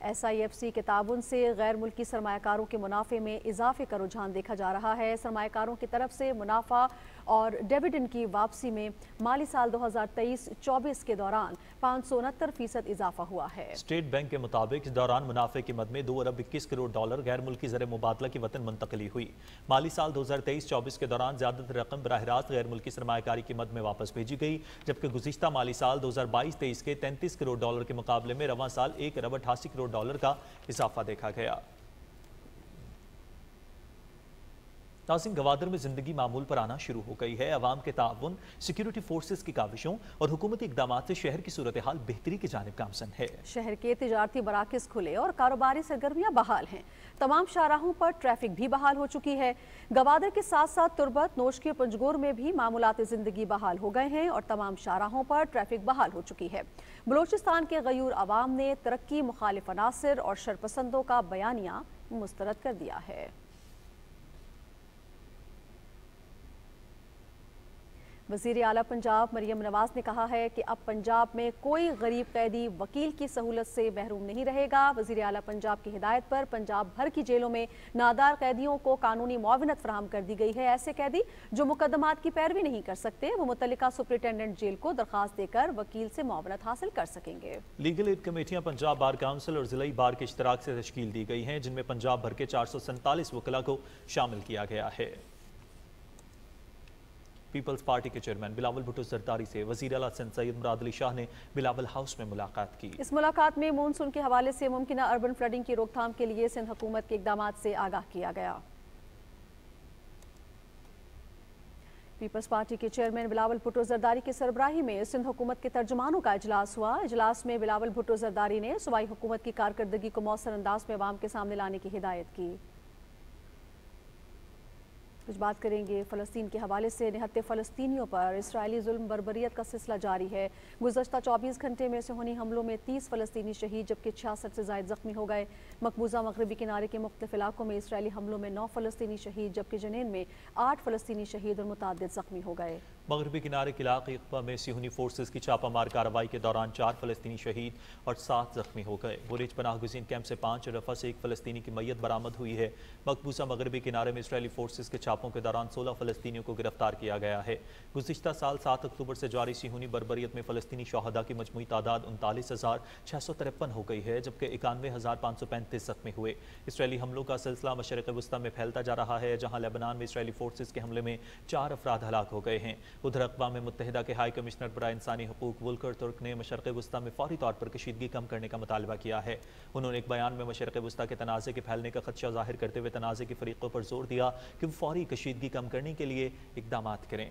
एस आई एफ़ सी के ताबन से गैर मुल्की सरमाकारों के मुनाफे में इजाफे का रुझान देखा जा रहा है। सरमाकारों की तरफ़ से मुनाफा और डेविडेंड की वापसी में माली साल 2023-24 के दौरान पाँच सौ उनहत्तर फ़ीसद इजाफा हुआ है। स्टेट बैंक के मुताबिक इस दौरान मुनाफे की मद में दो अरब इक्कीस करोड़ डॉलर गैर मुल्की जर मुबादला की वतन मुंतकली हुई। माली साल दो हज़ार तेईस चौबीस के दौरान ज़्यादातर रकम बरह रास्त गैर मुल्की सरमाकारी की मद में वापस भेजी गई, जबकि गुजशत माली साल दो हज़ार बाईस तेईस के तैंतीस करोड़ डॉलर के मुकाबले में रवा साल एक अरब अठासी करोड़ डॉलर का इजाफा देखा गया। नाजिम गवादर में ज़िंदगी मामूल पर आना शुरू हो गई है। अवाम के ताउन सिक्योरिटी फोर्सेज की काविशों और हुकूमती इकदाम से शहर की सूरत हाल बेहतरी की जानब गामसन है। शहर के तजारती मराकज खुले और कारोबारी सरगर्मियाँ बहाल हैं। तमाम शाहराहों पर ट्रैफ़िक भी बहाल हो चुकी है। गवादर के साथ साथ तुरबत नोश के पंजगोर में भी मामूलत ज़िंदगी बहाल हो गए हैं और तमाम शाहराहों पर ट्रैफ़िक बहाल हो चुकी है। बलोचिस्तान के गयूर आवाम ने तरक्की, मुखालिफ अनासर और शरपसंदों का बयानिया मुस्तरद कर दिया है। वज़ीर अला पंजाब मरियम नवाज़ ने कहा है कि अब पंजाब में कोई गरीब कैदी वकील की सहूलत से महरूम नहीं रहेगा। वज़ीर अला पंजाब की हिदायत पर पंजाब भर की जेलों में नादार कैदियों को कानूनी मुआवनत फराम कर दी गई है। ऐसे कैदी जो मुकदमात की पैरवी नहीं कर सकते, वो मुतल सुप्रिटेंडेंट जेल को दरखास्त देकर वकील से मुआवनत हासिल कर सकेंगे। लीगल एड कमेटियाँ पंजाब बार काउंसिल और ज़िले बार के इश्तराक से तश्कील दी गई हैं, जिनमें पंजाब भर के चार सौ सैंतालीस वकला को शामिल किया गया है। पीपल्स पार्टी के चेयरमैन बिलावल भुट्टो सरदारी से वज़ीर अला सिंध सैयद मुराद अली शाह ने बिलावल हाउस में मुलाकात की। इस मुलाकात में मानसून के हवाले से मुमकिन अर्बन फ्लडिंग की रोकथाम के लिए सिंध हुकूमत के इकदाम से आगाह किया गया। पीपल्स पार्टी के चेयरमैन बिलावल भुट्टो जरदारी की सरबराही में सिंध हुकूमत के तर्जमानों का इजलास हुआ। इजलास में बिलावल भुट्टो जरदारी ने सूबाई हुकूमत की कारकर्दगी को मौसर अंदाज में अवाम के सामने लाने की हिदायत की। कुछ बात करेंगे फ़लस्तीन के हवाले से। निहत्ते फ़लस्तीनियों पर इसराइली जुल्म बरबरीत का सिलसिला जारी है। गुजशत 24 घंटे में सेहनी हमलों में 30 फ़लस्तीनी शहीद, जबकि छियासठ से जायद जख्मी हो गए। मकबूजा मगरबी किनारे के मुख्त इलाकों में इसराइली हमलों में नौ फलस्तनी शहीद, जबकि जनेन में आठ फलस्तनी शहीद और मुतद जख्मी हो गए। मगरबी किनारे के इलाके इकबा में सिहनी फोर्सेज की छापामार कार्रवाई के दौरान चार फलस्तनी शहीद और सात जख्मी हो गए। गुरेज पनाह गुजीन कैंप से पाँच रफा से एक फलस्तनी की मैयत बरामद हुई है। मकबूजा मगरबी किनारे में इसराइली फोर्सेज के छापों के दौरान सोलह फलस्तियों को गिरफ़्तार किया गया है। गुजशत साल सात अक्टूबर से जारी सिहनी बरबरीत में फलस्तनी शहदा की मजमू तादाद उनतालीस हज़ार छः सौ तिरपन हो गई है, जबकि इक्यानवे हज़ार पाँच सौ पैंतीस जख्मी हुए। इसराइली हमलों का सिलसिला मशरक़ वस्ती में फैलता जा रहा है, जहाँ लेबनान में इसराइली फोर्सेज के हमले में चार अफराद हलाक हो गए हैं। उधर अकवा मुतहदा के हाई कमिश्नर बरा इंसानी हकूक वुलकर तुर्क ने मशरक़ वस्ती में फौरी तौर पर कशीदगी कम करने का मुतालबा किया है। उन्होंने एक बयान में मशरक़ वस्ती के तनाज़े के फैलने का खदशा ज़ाहिर करते हुए तनाज़े के फरीक़ों पर ज़ोर दिया कि वो फौरी कशीदगी कम करने के लिए इकदाम करें।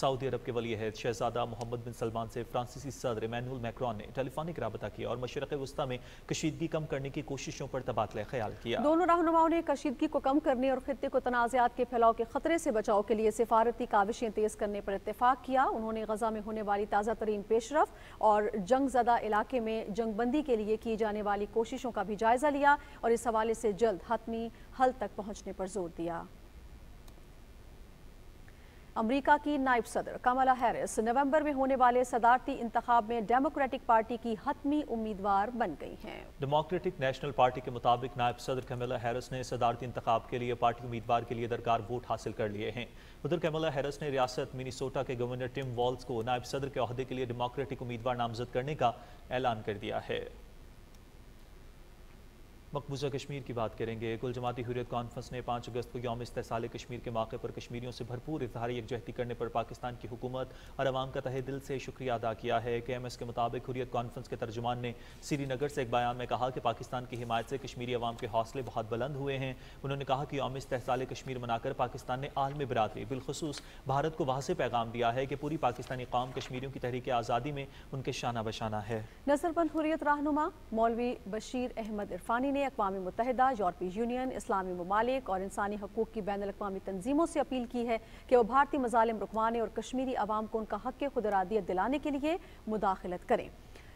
सऊदी अरब के वली अहद शहजादा मोहम्मद बिन सलमान से फ्रांसीसी सदर इमानुअल मैक्रॉन ने टेलीफोनिक रबता किया और मशरक़ वस्ती में कशीदगी कम करने की कोशिशों पर तबादला ख्याल किया। दोनों रहनुमाओं ने कशीदगी को कम करने और खत्े को तनाज़ात के फैलाव के खतरे से बचाव के लिए सिफारती काविशें तेज़ करने पर इतफाक़ किया। उन्होंने गजा में होने वाली ताज़ा तरीन पेशरफ और जंग जदा इलाके में जंग बंदी के लिए की जाने वाली कोशिशों का भी जायजा लिया और इस हवाले से जल्द हतमी हल तक पहुँचने पर ज़ोर दिया। अमरीका की नायब सदर कमला हैरिस नवंबर में होने वाले सदारती इंतखाब में डेमोक्रेटिक पार्टी की हतमी उम्मीदवार बन गई हैं। डेमोक्रेटिक नेशनल पार्टी के मुताबिक नायब सदर कमला हैरिस ने सदारती इंतखाब के लिए पार्टी उम्मीदवार के लिए दरकार वोट हासिल कर लिए हैं। उधर कमला हैरिस ने रियासत मिनीसोटा के गवर्नर टिम वॉल्स को नायब सदर के अहदे के लिए डेमोक्रेटिक उम्मीदवार नामजद करने का ऐलान कर दिया है। मकबूजा कश्मीर की बात करेंगे। कुल जमाती हुरियत कॉन्फ्रेंस ने पाँच अगस्त को यौम इस्तेसाल कश्मीर के मौके पर कश्मीरियों से भरपूर इजहार यकजहती करने पर पाकिस्तान की हुकूमत और अवाम का तहे दिल से शुक्रिया अदा किया है। के एम एस के मुताबिक हुरियत कॉन्फ्रेंस के तर्जुमान ने श्रीनगर से एक बयान में कहा कि पाकिस्तान की हिमायत से कश्मीरी अवाम के हौसले बहुत बुलंद हुए हैं। उन्होंने कहा कि यौम इस्तेसाल कश्मीर मनाकर पाकिस्तान ने आलमी बरदरी, बिलखसूस भारत को वहाँ पैगाम दिया है कि पूरी पाकिस्तानी कौम कश्मीरियों की तहरीक आज़ादी में उनके शाना बशाना है। नजरबंद हुरियत रहनुमा मौलवी बशीर अहमद इरफानी ने अकवा मुतहद मुतहदा यूरोपीय यूनियन, इस्लामी ममालिक और इंसानी हकूक़ की बैन अवी तनजीमों से अपील की है कि वह भारतीय मजालम रुकवाने और कश्मीरी आवाम को उनका हक खुदरादियत दिलाने के लिए मुदाखलत करें।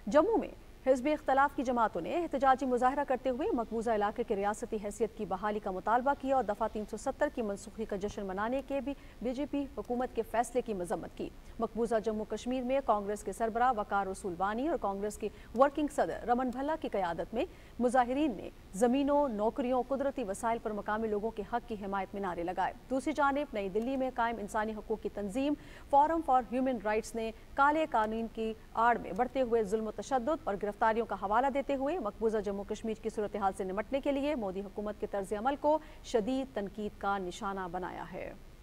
जम्मू में हिजब इख्तलाफ की जमातों ने एहतजाजी मुजाहरा करते हुए मकबूजा इलाके की रियासती हैसियत की बहाली का मुतालबा किया और दफ़ा तीन सौ सत्तर की मनसूखी का जश्न मनाने के भी बीजेपी हुकूमत के फैसले की मजम्मत की। मकबूजा जम्मू कश्मीर में कांग्रेस के सरबरा वकार रसूल बानी और कांग्रेस के वर्किंग सदर रमन भल्ला की क्यादत में मुजाहरीन ने जमीनों, नौकरियों, कुदरती वसाइल पर मकामी लोगों के हक की हिमायत में नारे लगाए। दूसरी जानब, नई दिल्ली में कायम इंसानी हकूक की तंजीम, फोरम फॉर ह्यूमन राइट्स ने काले कानून की आड़ में बढ़ते हुए जुल्म तशद और गिरफ्तारियों का हवाला देते हुए मकबूजा जम्मू कश्मीर की सूरत हाल से निमटने के लिए मोदी हुकूमत के तर्ज अमल को शदीद तनकीद का निशाना बनाया है।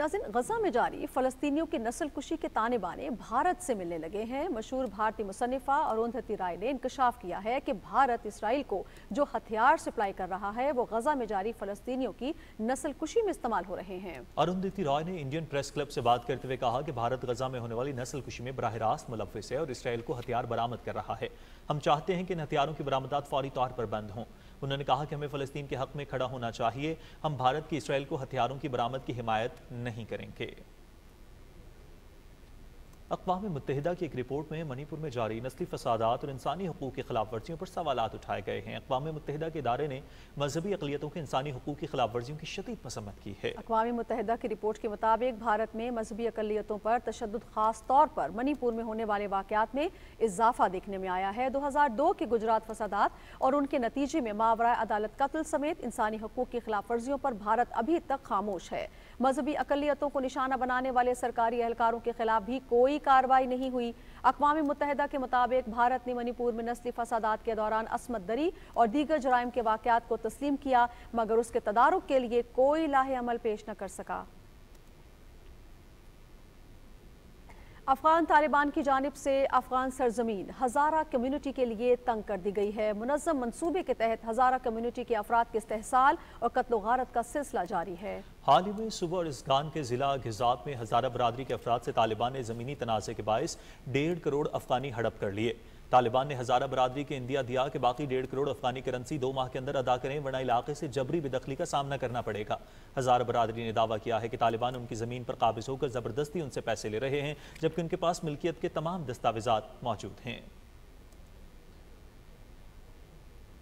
नाजिन, गजा में जारी फलस्तीनियों की नस्ल कुशी के ताने बाने भारत से मिलने लगे हैं। मशहूर भारतीय मुसनफ़ा अरुंधति राय ने इंकशाफ किया है कि भारत इसराइल को जो हथियार सप्लाई कर रहा है, वो गजा में जारी फलस्तीनियों की नस्ल कुशी में इस्तेमाल हो रहे हैं। अरुंधति रॉय ने इंडियन प्रेस क्लब से बात करते हुए कहा कि भारत गजा में होने वाली नस्ल कुशी में बरह रास्त मुलविस है और इसराइल को हथियार बरामद कर रहा है। हम चाहते हैं कि इन हथियारों की बरामदात फौरी तौर पर बंद हों। उन्होंने कहा कि हमें फ़लस्तीन के हक में खड़ा होना चाहिए। हम भारत की इसराइल को हथियारों की बरामद की हिमायत नहीं करेंगे। अकवा मुतहदा की एक रिपोर्ट में मणिपुर में जारी नस्ली फसादात और इंसानी हकूक़ की खिलाफ वर्जियों पर सवाल उठाए गए हैं। अकवा मुतहदा के इदारे ने मजहबी अकलीतों के इंसानी हकूक़ की खिलाफ वर्जियों की शदीद मसम्मत की है। अकवा मुतहदा की रिपोर्ट के मुताबिक भारत में मजहबी अकलीतों पर तशद खास तौर पर मणिपुर में होने वाले वाकत में इजाफा देखने में आया है। दो हज़ार दो के गुजरात फसादात और उनके नतीजे में मावरा अदालत कत्ल समेत इंसानी हकूक़ की खिलाफ वर्जियों पर भारत अभी तक खामोश है। मजहबी अकलीतों को निशाना बनाने वाले सरकारी एहलकारों के खिलाफ भी कोई कार्रवाई नहीं हुई। अकवा मुतहदा के मुताबिक भारत ने मणिपुर में नस्ली फसादात के दौरान असमत दरी और दीगर जराइम के वाकत को तस्लीम किया, मगर उसके तदारक के लिए कोई लाहे अमल पेश न कर सका। अफगान तालिबान की जानब से अफगान सरजमीन हज़ारा कम्युनिटी के लिए तंग कर दी गई है। मुनज़म मनसूबे के तहत हज़ारा कम्युनिटी के अफराद के इस्तेसाल और कत्ल गारत का सिलसिला जारी है। हाल ही में सुबह और इसगान के जिला गिजात में हज़ारा बरदरी के अफराद से तालिबान ने ज़मीनी तनाज़े के बायस डेढ़ करोड़ अफगानी हड़प कर लिए। तालिबान ने हज़ारा बरदरी के इंदिया दिया कि बाकी डेढ़ करोड़ अफगानी करेंसी दो माह के अंदर अदा करें, वरना इलाके से जबरी बेदखली का सामना करना पड़ेगा। हज़ारा बरदरी ने दावा किया है कि तालिबान उनकी ज़मीन पर काबिज होकर ज़बरदस्ती उनसे पैसे ले रहे हैं, जबकि उनके पास मिल्कियत के तमाम दस्तावेजा मौजूद हैं।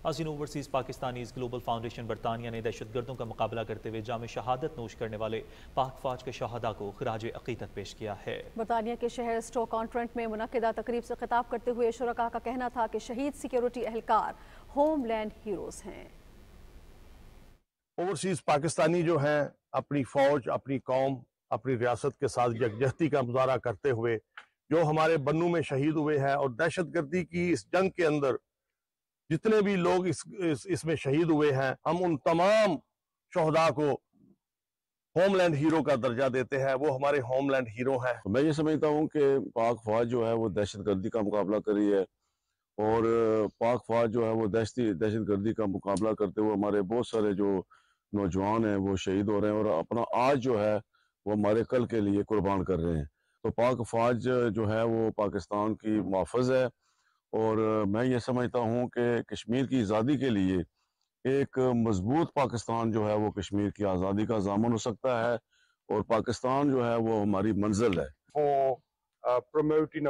अजीन ओवरसीज़ पाकिस्तानीज़ ग्लोबल फाउंडेशन बरतानिया ने दहशत गर्दों का मुकाबला करते हुए जाम शहादत नोश करने वाले पाक फौज के शहदा को खराज अकीदत पेश किया है। बरतानिया के शहर स्टोक कॉन्फ्रेंट में मुनदा तकरीब से खिताब करते हुए शुरा का कहना था कि शहीद सिक्योरिटी एहलकार होम लैंड हीरोज़ हैं। ओवरसीज़ पाकिस्तानी जो हैं अपनी फ़ौज अपनी कौम अपनी रियासत के साथ यकजहती का मुजाहरा करते हुए जो हमारे बन्नू में शहीद हुए हैं और दहशत गर्दी की इस जंग के अंदर जितने भी लोग इस, इस इसमें शहीद हुए हैं हम उन तमाम शहदा को होमलैंड हीरो का दर्जा देते हैं। वो हमारे होमलैंड हीरो हैं। तो मैं ये समझता हूँ कि पाक फौज जो है वो दहशत गर्दी का मुकाबला कर रही है और पाक फौज जो है वो दहशती दहशत गर्दी का मुकाबला करते हुए हमारे बहुत सारे जो नौजवान हैं वो शहीद हो रहे हैं और अपना आज जो है वो हमारे कल के लिए कुर्बान कर रहे हैं। तो पाक फौज जो है वो पाकिस्तान की मुहाफ़ है। और मैं ये समझता हूँ कि कश्मीर की आज़ादी के लिए एक मज़बूत पाकिस्तान जो है वो कश्मीर की आज़ादी का जामन हो सकता है और पाकिस्तान जो है वो हमारी मंजिल है for uh, in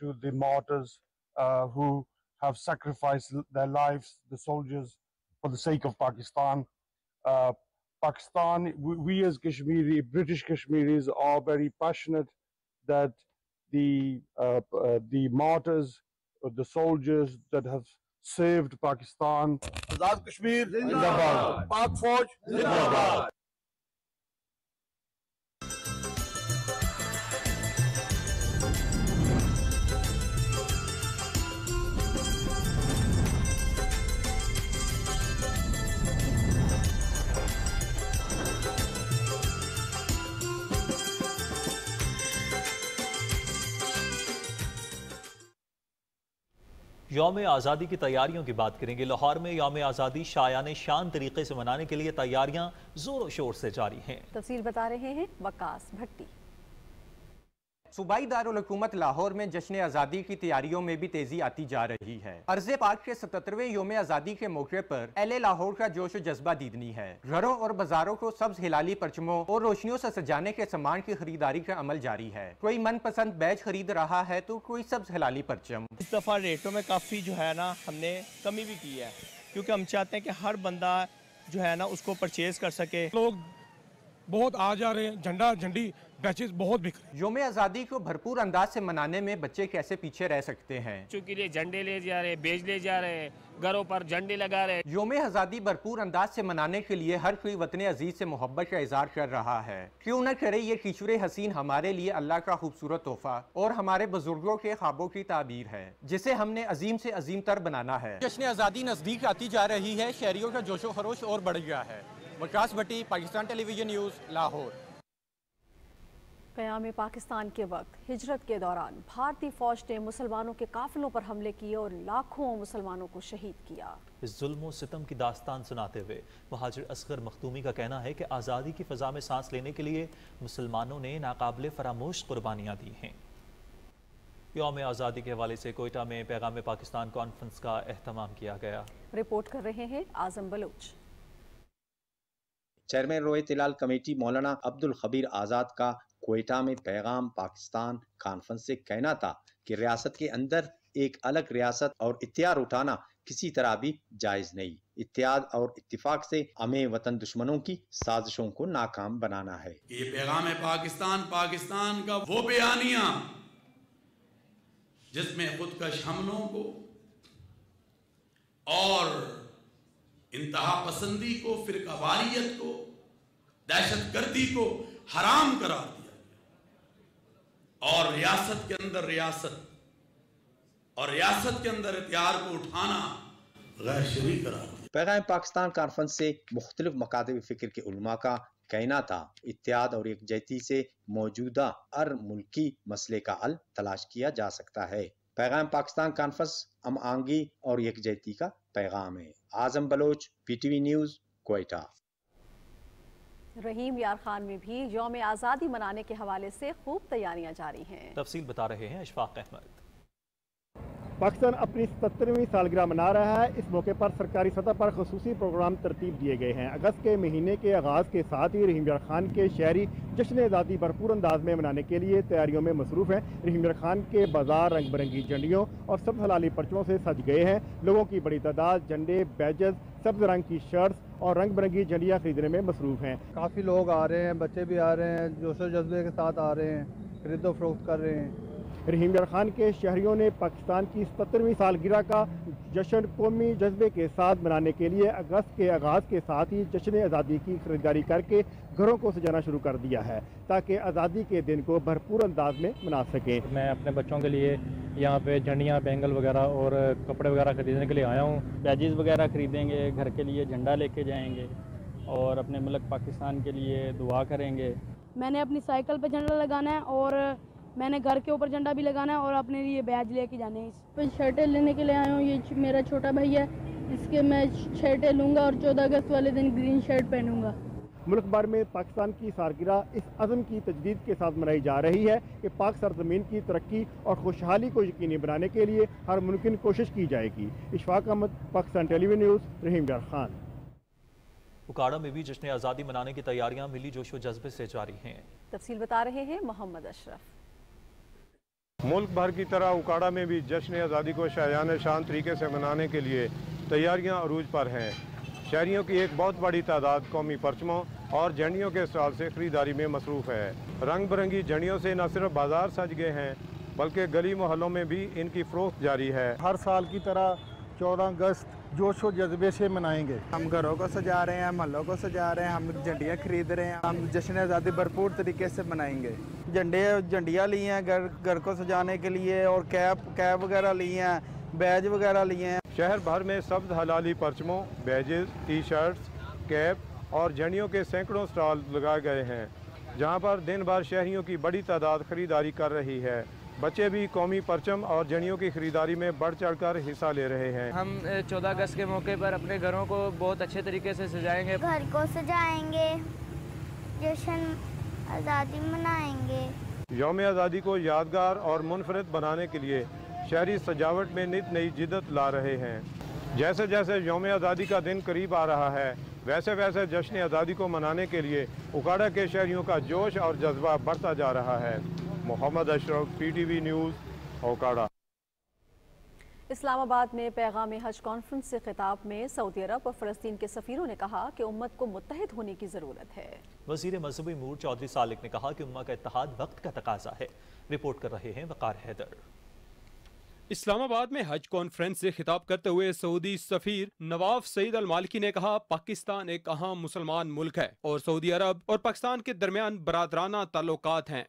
to the martyrs uh, who have sacrificed their lives, the soldiers, for the sake of Pakistan. Uh, Pakistan, we, we as Kashmiri, British Kashmiris are very passionate that the uh, uh, the martyrs, uh, the soldiers that have saved Pakistan. Azad Kashmir, Zindabad. Pak Fauj, Zindabad. योम आज़ादी की तैयारियों की बात करेंगे। लाहौर में योम आज़ादी शायान शान तरीके से मनाने के लिए तैयारियाँ जोरों शोर से जारी हैं। तफसील बता रहे हैं वकास भट्टी। सूबाई दारकूमत लाहौर में जश्न आज़ादी की तैयारियों में भी तेज़ी आती जा रही है। अर्ज़ पाक के सतरवे योम आज़ादी के मौके पर एल ए लाहौर का जोश जज्बा दीदनी है। घरों और बाजारों को सब्ज हिलाली परचमों और रोशनियों से सजाने के सामान की खरीदारी का अमल जारी है। कोई मनपसंद बैच खरीद रहा है तो कोई सब्ज हिलाली परचम। इस दफ़ा रेटों में काफ़ी जो है ना हमने कमी भी की है क्योंकि हम चाहते हैं कि हर बंदा जो है ना उसको परचेज कर सके। लोग बहुत आ जा रहे हैं झंडा झंडी बैचेस बहुत बिक रहे योम आज़ादी को भरपूर अंदाज से मनाने में बच्चे कैसे पीछे रह सकते हैं? चूँकि लिए झंडे ले जा रहे बेच ले जा रहे घरों पर झंडे लगा रहे। योम आज़ादी भरपूर अंदाज से मनाने के लिए हर कोई वतन अज़ीज़ से मोहब्बत का इजहार कर रहा है। क्यों न करे ये किशोर हसीन हमारे लिए अल्लाह का खूबसूरत तोहफा और हमारे बुज़ुर्गों के ख्वाबों की ताबीर है जिसे हमने अजीम से अजीम तर बनाना है। जश्न आज़ादी नज़दीक आती जा रही है शहरियों का जोशो खरोश और बढ़ गया है। Waqas Bhatti Pakistan television news Lahore. क़याम Pakistan के वक्त हिजरत के दौरान भारतीय फ़ौज ने मुसलमानों के काफिलों पर हमले किए और लाखों मुसलमानों को शहीद किया। इस जुल्म सितम की दास्तान सुनाते हुए महाजिर असगर मखदूमी का कहना है कि आज़ादी की फ़जा में सांस लेने के लिए मुसलमानों ने नाकबले फरामोश कुर्बानियाँ दी हैं। योम आज़ादी के हवाले से कोयटा में पैगाम पाकिस्तान कॉन्फ्रेंस का अहतमाम किया गया। रिपोर्ट कर रहे हैं आज़म बलोच। चेयरमैन रोहित तिलाल कमेटी मौलाना अब्दुल खबीर आज़ाद का कोयटा में पैगाम पाकिस्तान कॉन्फ्रेंस से कहना था कि रियासत के अंदर एक अलग रियासत और इतिहार उठाना किसी तरह भी जायज़ नहीं। इत्याद और इत्तेफाक से हमें वतन दुश्मनों की साजिशों को नाकाम बनाना है। ये पैगाम है पाकिस्तान पाकिस्तान का वो बयानिया जिसमें खुदकश हमलों को और इंतहा पसंदी को फिर फिरकावारियत को दहशत गर्दी को हराम करार दिया। और रियासत के अंदर रियासत, और रियासत के अंदर इतिहार को उठाना गैर शरी करार पैगाम पाकिस्तान कॉन्फ्रेंस से मुख्तलिफ़ मकातब फ़िक्र के उलमा का कहना था। इत्याद और यकजहती से मौजूदा अर मुल्की मसले का हल तलाश किया जा सकता है। पैगाम पाकिस्तान कॉन्फ्रेंस अम आंगी और यकजहती का पैगाम है। Azam Baloch PTV news Quetta. रहीम यार खान में भी योम आज़ादी मनाने के हवाले से खूब तैयारियाँ जारी हैं। तफसील बता रहे हैं अशफाक अहमद। पाकिस्तान अपनी सत्तरवीं सालगिरह मना रहा है। इस मौके पर सरकारी सतह पर खसूसी प्रोग्राम तरतीब दिए गए हैं। अगस्त के महीने के आगाज़ के साथ ही रहीम खान के शहरी जश्न आज़ादी भरपूर अंदाज में मनाने के लिए तैयारियों में मसरूफ हैं। रहीम खान के बाज़ार रंग बिरंगी झंडियों और सब हलाली पर्चों से सज गए हैं। लोगों की बड़ी तादाद झंडे, बैजेस, सब्ज रंग की शर्ट्स और रंग बिरंगी झंडियाँ खरीदने में मसरूफ हैं। काफ़ी लोग आ रहे हैं, बच्चे भी आ रहे हैं, जोशो जज्बे के साथ आ रहे हैं खरीदो फरोख्त कर रहे हैं। रहीम खान के शहरियों ने पाकिस्तान की सत्तरवीं सालगिरह का जश्न कौमी जज्बे के साथ मनाने के लिए अगस्त के आगाज़ के साथ ही जश्न आज़ादी की खरीदारी करके घरों को सजाना शुरू कर दिया है ताकि आज़ादी के दिन को भरपूर अंदाज में मना सकें। मैं अपने बच्चों के लिए यहाँ पे झंडियाँ बैंगल वगैरह और कपड़े वगैरह खरीदने के लिए आया हूँ। बैजेज़ वगैरह खरीदेंगे घर के लिए झंडा लेके जाएँगे और अपने मुल्क पाकिस्तान के लिए दुआ करेंगे। मैंने अपनी साइकिल पर झंडा लगाना है और मैंने घर के ऊपर झंडा भी लगाना है और अपने लिए बैज लेके जाने हैं शर्टें लेने के लिए आया हूँ। ये मेरा छोटा भाई है। इसके मैं शर्टें लूँगा और चौदह अगस्त वाले दिन ग्रीन शर्ट पहनूँगा। मुल्क भर में पाकिस्तान की सालगिरह इस अज़म की तजदीद के साथ मनाई जा रही है कि पाक सरजमीन की तरक्की और खुशहाली को यकीनी बनाने के लिए हर मुमकिन कोशिश की जाएगी। इशफाक अहमद पाकिस्तान टेलीविज़न न्यूज़ रहीम खान उकाड़ा में भी जश्न आज़ादी मनाने की तैयारियाँ मिली जोशो जज्बे से जारी हैं। तफसील बता रहे हैं मोहम्मद अशरफ। मुल्क भर की तरह उकाड़ा में भी जश्न आज़ादी को शायान शान तरीके से मनाने के लिए तैयारियाँ अरूज पर हैं। शहरीों की एक बहुत बड़ी तादाद कौमी परचमों और झंडियों के स्टॉल से खरीदारी में मसरूफ़ है। रंग बिरंगी झंडियों से न सिर्फ़ बाज़ार सज गए हैं, बल्कि गली मोहल्लों में भी इनकी फ़रोख्त जारी है। हर साल की तरह चौदह अगस्त जोशो जज्बे से मनाएँगे। हम घरों को सजा रहे हैं महलों को सजा रहे हैं हम झंडियाँ खरीद रहे हैं हम जश्न आज़ादी भरपूर तरीके से मनाएँगे। झंडे झंडियाँ ली हैं घर घर को सजाने के लिए और कैप कैप वगैरह ली हैं बैज वगैरह लिए हैं। शहर भर में सब्ज हलाली परचमों बैजेस टी शर्ट्स कैप और झंडियों के सैकड़ों स्टॉल लगाए गए हैं जहाँ पर दिन भर शहरियों की बड़ी तादाद खरीदारी कर रही है। बच्चे भी कौमी परचम और जड़ियों की खरीदारी में बढ़ चढ़ कर हिस्सा ले रहे हैं। हम चौदह अगस्त के मौके पर अपने घरों को बहुत अच्छे तरीके से सजाएँगे। घर को सजाएँगे जश्न आज़ादी मनाएँगे। योम आज़ादी को यादगार और मुनफरद बनाने के लिए शहरी सजावट में नित नई जिदत ला रहे हैं। जैसे जैसे योम आज़ादी का दिन करीब आ रहा है वैसे वैसे जश्न आज़ादी को मनाने के लिए उकाड़ा के शहरियों का जोश और जज्बा बढ़ता जा रहा है। मोहम्मद अशरफ पीटीवी न्यूज़ ओकाड़ा इस्लामाबाद में पैगाम हज कॉन्फ्रेंस से खिताब में सऊदी अरब और फ़लस्तीन के सफ़ीरों ने कहा कि उम्मत को मुतहद होने की ज़रूरत है। वज़ीर मजहबी मूर चौधरी सालिक ने कहा कि उम्मा का इतिहाद वक्त का तकाजा है। रिपोर्ट कर रहे हैं वकार हैदर। इस्लामाबाद में हज कॉन्फ्रेंस से खिताब करते हुए सऊदी सफीर नवाफ सईद अल मालिकी ने कहा पाकिस्तान एक अहम मुसलमान मुल्क है और सऊदी अरब और पाकिस्तान के दरमियान बरादराना ताल्लुकात हैं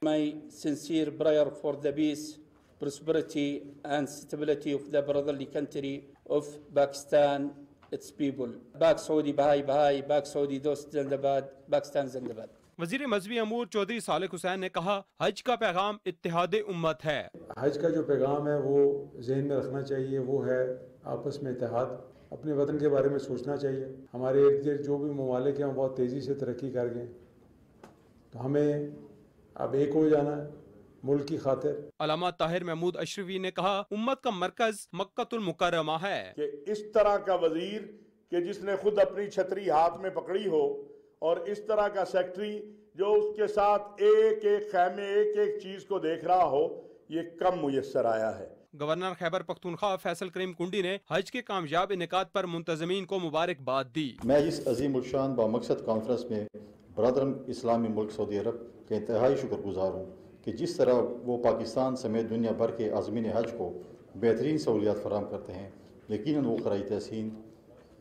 prosperity and stability of the brotherly country of Pakistan, its people. Back Saudi, Bahai, Bahai, back Saudi, Dost, Zandabad, Pakistan, Zandabad. वज़ीर मजहबी अमूर चौधरी सालिक हुसैन ने कहा हज का पैगाम इतिहाद उम्मत है। हज का जो पैगाम है वो जहन में रखना चाहिए वो है आपस में इतिहाद अपने वतन के बारे में सोचना चाहिए। हमारे इर्द गिर्द जो भी ममालिक हैं बहुत तेज़ी से तरक्की कर गए तो हमें अब एक हो जाना है मुल्क की खातिर। अलामा ताहिर महमूद अशरफी ने कहा उम्मत का मरकज मक्कतुल मुकरमा है। कि इस तरह का वज़ीर कि जिसने खुद अपनी छतरी हाथ में पकड़ी हो और इस तरह का सेक्रेटरी जो उसके साथ एक एक खैमे एक एक चीज़ को देख रहा हो ये कम मुयसर आया है। गवर्नर खैबर पख्तूनख्वा फैसल करीम कुंडी ने हज के कामयाब इनका पर मुंतजमीन को मुबारकबाद दी। मैं इस अजीम उलशान बामकसद कॉन्फ्रेंस में बरदरम इस्लामी मुल्क सऊदी अरब के इंतहाई शुक्रगुजार हूँ कि जिस तरह वो पाकिस्तान समेत दुनिया भर के आज़मीन हज को बेहतरीन सहूलियात फराम करते हैं यकीन वो खराई तहसीन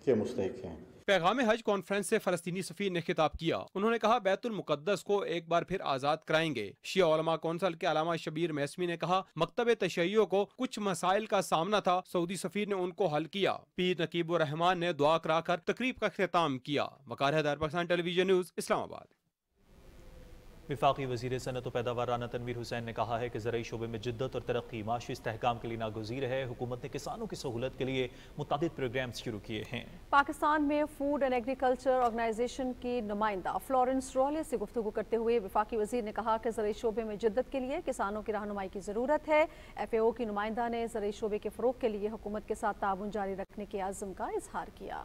के मुस्तक हैं। पैगाम हज कॉन्फ्रेंस से फलस्तीनी सफी ने खिताब किया। उन्होंने कहा, बैतुल मुकद्दस को एक बार फिर आज़ाद कराएँगे। शिया कौंसल के अलामा शबीर मैसमी ने कहा, मकतब तशैयों को कुछ मसाइल का सामना था, सऊदी सफी ने उनको हल किया। पीर नकीबुर रहमान ने दुआ कराकर तकरीब का अख्ताम किया। Waqar Pakistan television news, Islamabad. विफाकी वज़ीर सनत पैदावार राना तनवीर हुसैन ने कहा है कि ज़रूरी शोबे में जिद्दत और तरक्की, माशी इसकाम के लिए नागजीर है। हुकूमत ने किसानों की सहूलत के लिए मुतद प्रोग्राम शुरू किए हैं। पाकिस्तान में फ़ूड एंड एग्रीकल्चर ऑर्गेनाइजेशन की नुमाइंदा फ्लोरेंस रॉले से गुफ्तु करते हुए विफाकी वज़ीर ने कहा कि ज़रूरी शोबे में जिद्दत के लिए किसानों की रहनुमाई की ज़रूरत है। एफ़ ए ओ की नुमाइंदा ने ज़रूरी शोबे के फ़रोग के लिए हुकूमत के साथ ताउन जारी रखने के आज़म का इजहार किया।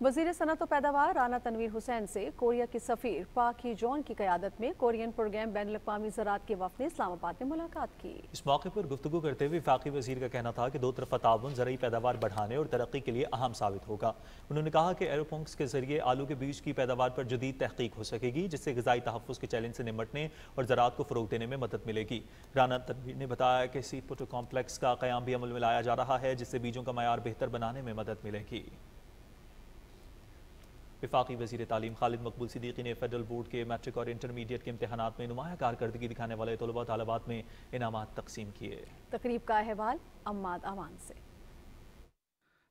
वज़ीर सनत पैदावार राना तनवीर हुसैन से कोरिया की सफ़ीर पाकी जॉन की क्यादत में कोरियन प्रोग्राम बैन अवी ज़रात के वफ ने इस्लामाबाद में मुलाकात की। इस मौके पर गुफ्तु करते हुए फाकी वज़ीर का कहना था कि दो तरफा ताउन ज़रिए पैदावार बढ़ाने और तरक्की के लिए अहम साबित होगा। उन्होंने कहा कि एरोपोंक्स के ज़रिए आलू के बीज की पैदावार पर जदीद तहकीक हो सकेगी, जिससे गजाई तहफ़ के चैलेंज से निमटने और ज़रात को फ़रोग देने में मदद मिलेगी। राना तनवीर ने बताया कि सीट पोटो कॉम्प्लेक्स का क्याम भी अमल में लाया जा रहा है, जिससे बीजों का मैार बेहतर बनाने में मदद मिलेगी। विफाकी वजी तालीम खालिद मकबूल सिद्दीकी ने फेडरल बोर्ड के मैट्रिक और इंटरमीडिएट के इम्तहान में नुमाया कारकर्दगी दिखाने वाले तलबा तलबात में इनाम तकसीम किए। तकरीब का अहवाल अम्माद अवान से।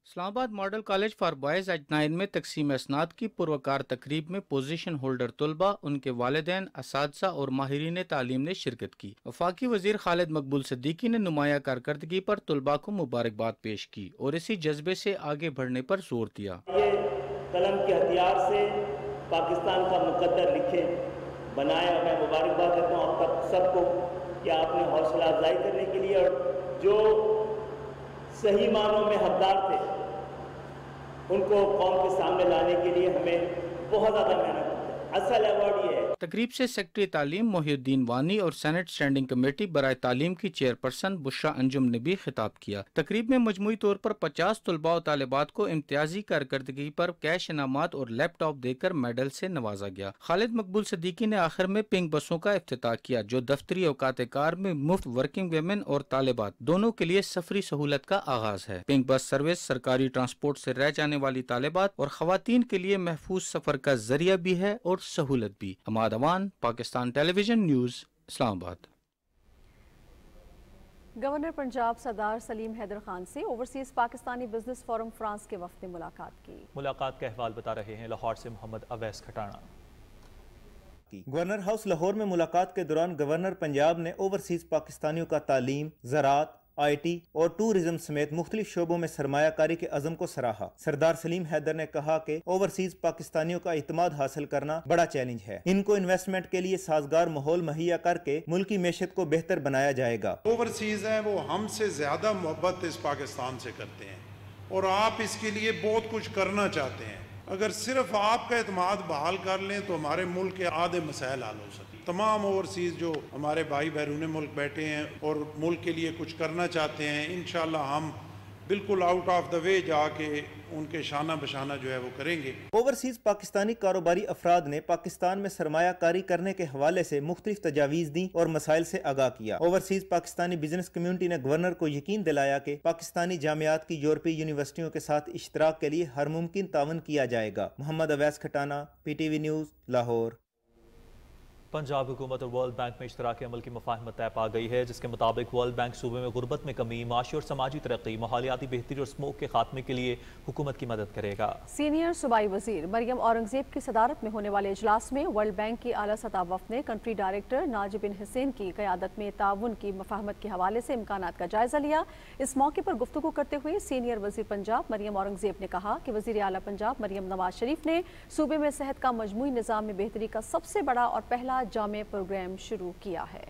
Islamabad model college for boys अजनाइन में तकसीम असनाद की पुरवकार तकरीब में पोजीशन होल्डर तलबा उनके वालदेन इस और माहरीन तालीम ने शिरकत की। वफाकी वज़ीर खालिद मकबूल सद्दीकी ने नुमाया कारकर्दगी पर तलबा को मुबारकबाद पेश की और इसी जज्बे से आगे बढ़ने पर ज़ोर दिया। कलम के हथियार से पाकिस्तान का मुकदर लिखे, बनाया। मैं मुबारकबाद देता हूँ आप तक, सबको, कि आपने हौसला अफजाई करने के लिए। और जो सही मानों में हकदार थे, उनको कौम के सामने लाने के लिए हमें बहुत ज़्यादा मेहनत असल अवार्ड ये है तकरीब से सेक्रेटरी तालीम मोहुद्दीन वानी और सेनेट स्टैंडिंग कमेटी बरए तालीम की चेयरपर्सन बुशा अंजुम ने भी खिताब किया। तकरीब में मजमू तौर पर पचास तलबा और तालिबात को इम्तियाजी कारकर्दगी पर कैश इनाम और लैपटॉप देकर मेडल से नवाजा गया। खालिद मकबूल सदीकी ने आखिर में पिंक बसों का अफ्ताह किया, जो दफ्तरी अवकात कार में मुफ़्त वर्किंग वेमेन और तालिबात दोनों के लिए सफरी सहूलत का आगाज़ है। पिंक बस सर्विस सरकारी ट्रांसपोर्ट से रह जाने वाली तालिबात और खातन के लिए महफूज सफ़र का ज़रिया भी है और सहूलत भी। हमारे Adwan Pakistan television news Islamabad governor Punjab Sardar Saleem Haider Khan से overseas Pakistani business forum France के वक्त ने मुलाकात की। मुलाकात का अहवाल बता रहे हैं लाहौर से मोहम्मद अवैस खटाना। गवर्नर हाउस लाहौर में मुलाकात के दौरान गवर्नर पंजाब ने ओवरसीज पाकिस्तानियों का तालीम ज़रात आई टी और टूरिज़्म समेत मुख्तलिफ़ शोबों में सरमाकारी के अजम को सराहा। सरदार सलीम हैदर ने कहा कि ओवरसीज पाकिस्तानियों का इतमाद हासिल करना बड़ा चैलेंज है। इनको इन्वेस्टमेंट के लिए साजगार माहौल मुहैया करके मुल्की मैशत को बेहतर बनाया जाएगा। ओवरसीज है, वो हमसे ज़्यादा मोहब्बत इस पाकिस्तान से करते हैं और आप इसके लिए बहुत कुछ करना चाहते हैं। अगर सिर्फ़ आपका अतमाद बहाल कर लें तो हमारे मुल्क के आधे मसाइल हाल हो सकते तमाम ओवरसीज़ जो हमारे भाई बैरून मुल्क बैठे हैं और मुल्क के लिए कुछ करना चाहते हैं इन हम बिल्कुल आउट ऑफ़ द वे जाके उनके शाना बशाना जो है वो करेंगे। ओवरसीज पाकिस्तानी कारोबारी अफराद ने पाकिस्तान में सरमाकारी करने के हवाले से मुख्तलिफ़ तजावीज़ दी और मसाइल से आगाह किया। ओवरसीज पाकिस्तानी बिज़नेस कम्युनिटी ने गवर्नर को यकीन दिलाया कि पाकिस्तानी जामियात की यूरोपीय यूनिवर्सिटियों के साथ इश्तराक के लिए हर मुमकिन तावन किया जाएगा। Muhammad Awais Khatana P T V news Lahore. Punjab हुकूमत और वर्ल्ड बैंक में इश्तराक अमल की मफाहमत तय पा गई है, जिसके मुताबिक वर्ल्ड बैंक सूबे में गुर्बत में कमी, माशी और समाजी तरक्की, माहौलियाती बेहतरी और स्मोक के खात्मे के लिए हुकूमत की मदद करेगा। सीनियर सूबाई वज़ीर मरियम औरंगज़ेब की सदारत में होने वाले इजलास में वर्ल्ड बैंक की अला सतह वफ ने कंट्री डायरेक्टर नाजिब बिन हुसैन की क्यादत में ताउन की मफाहमत के हवाले से इम्कान का जायजा लिया। इस मौके पर गुफ्तु करते हुए सीनियर वज़ीर पंजाब मरियम औरंगज़ेब ने कहा कि वज़ीर अला पंजाब मरियम नवाज़ शरीफ ने सूबे में सेहत का मजमू निज़ाम में बेहतरी का सबसे बड़ा और पहला जाम प्रोग्राम शुरू किया है।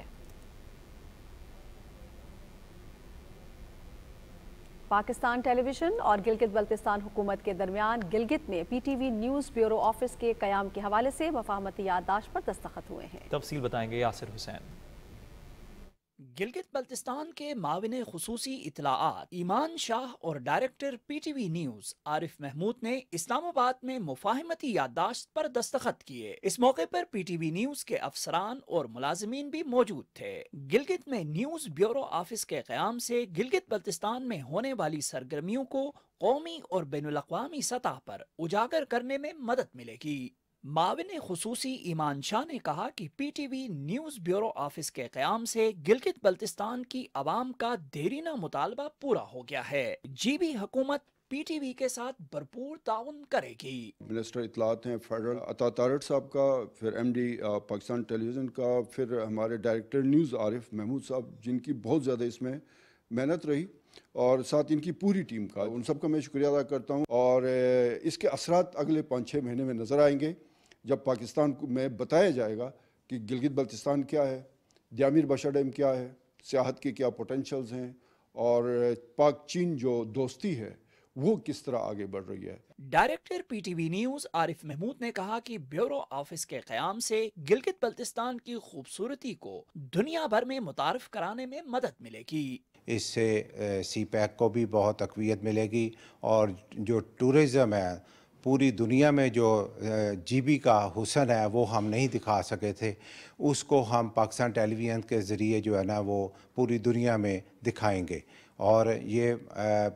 पाकिस्तान टेलीविज़न और गिलगित बल्तिस्तान हुकूमत के दरमियान गिलगित में पीटीवी न्यूज़ ब्यूरो ऑफ़िस के क्याम के हवाले से मफामती याददाश्त पर दस्तखत हुए हैं। तफसील बताएँगे यासिर हुसैन। गिलगित बल्तिस्तान के माविन खसूसी इतलात ईमान शाह और director P T V news Arif Mahmood ने इस्लामाबाद में मुफाहमती याददाश्त पर दस्तखत किए। इस मौके पर पी टी वी न्यूज़ के अफसरान और मुलाजमीन भी मौजूद थे। गिलगित में न्यूज़ ब्यूरो ऑफ़िस के क्याम से गिलगित बल्तिस्तान में होने वाली सरगर्मियों को कौमी और बैन अवी सतह पर उजागर करने में मदद मिलेगी। माविन खसूसी ईमान शाह ने कहा कि P T V news bureau office के क्याम से गिलगित बल्तिस्तान की आवाम का देरीना मुतालबा पूरा हो गया है। जीबी हुकूमत वी के साथ भरपूर ताउन करेगी। मिनिस्टर इतलात हैं फेडरल अता साहब का, फिर एम डी पाकिस्तान टेलीविज़न का, फिर हमारे डायरेक्टर न्यूज़ आरिफ महमूद साहब, जिनकी बहुत ज़्यादा इसमें मेहनत रही, और साथ इनकी पूरी टीम का। उन सबका मैं शुक्रिया अदा करता हूँ। और इसके असरात अगले पाँच छः महीने में नज़र आएँगे। जब पाकिस्तान में बताया जाएगा कि गिलगित बल्तिस्तान क्या है जामिर बशा डैम क्या है सियाहत के क्या पोटेंशल्स हैं और पाक चीन जो दोस्ती है वो किस तरह आगे बढ़ रही है। Director PTV news Arif Mahmood ने कहा कि ब्यूरो ऑफ़िस के क्याम से गिलगित बल्तिस्तान की खूबसूरती को दुनिया भर में मुतारफ कराने में मदद मिलेगी। इससे सी पैक को भी बहुत अकवियत मिलेगी और जो टूरिज़्म है पूरी दुनिया में जो जीबी का हुसन है, वो हम नहीं दिखा सके थे। उसको हम पाकिस्तान टेलीविज़न के ज़रिए जो है ना, वो पूरी दुनिया में दिखाएँगे। और ये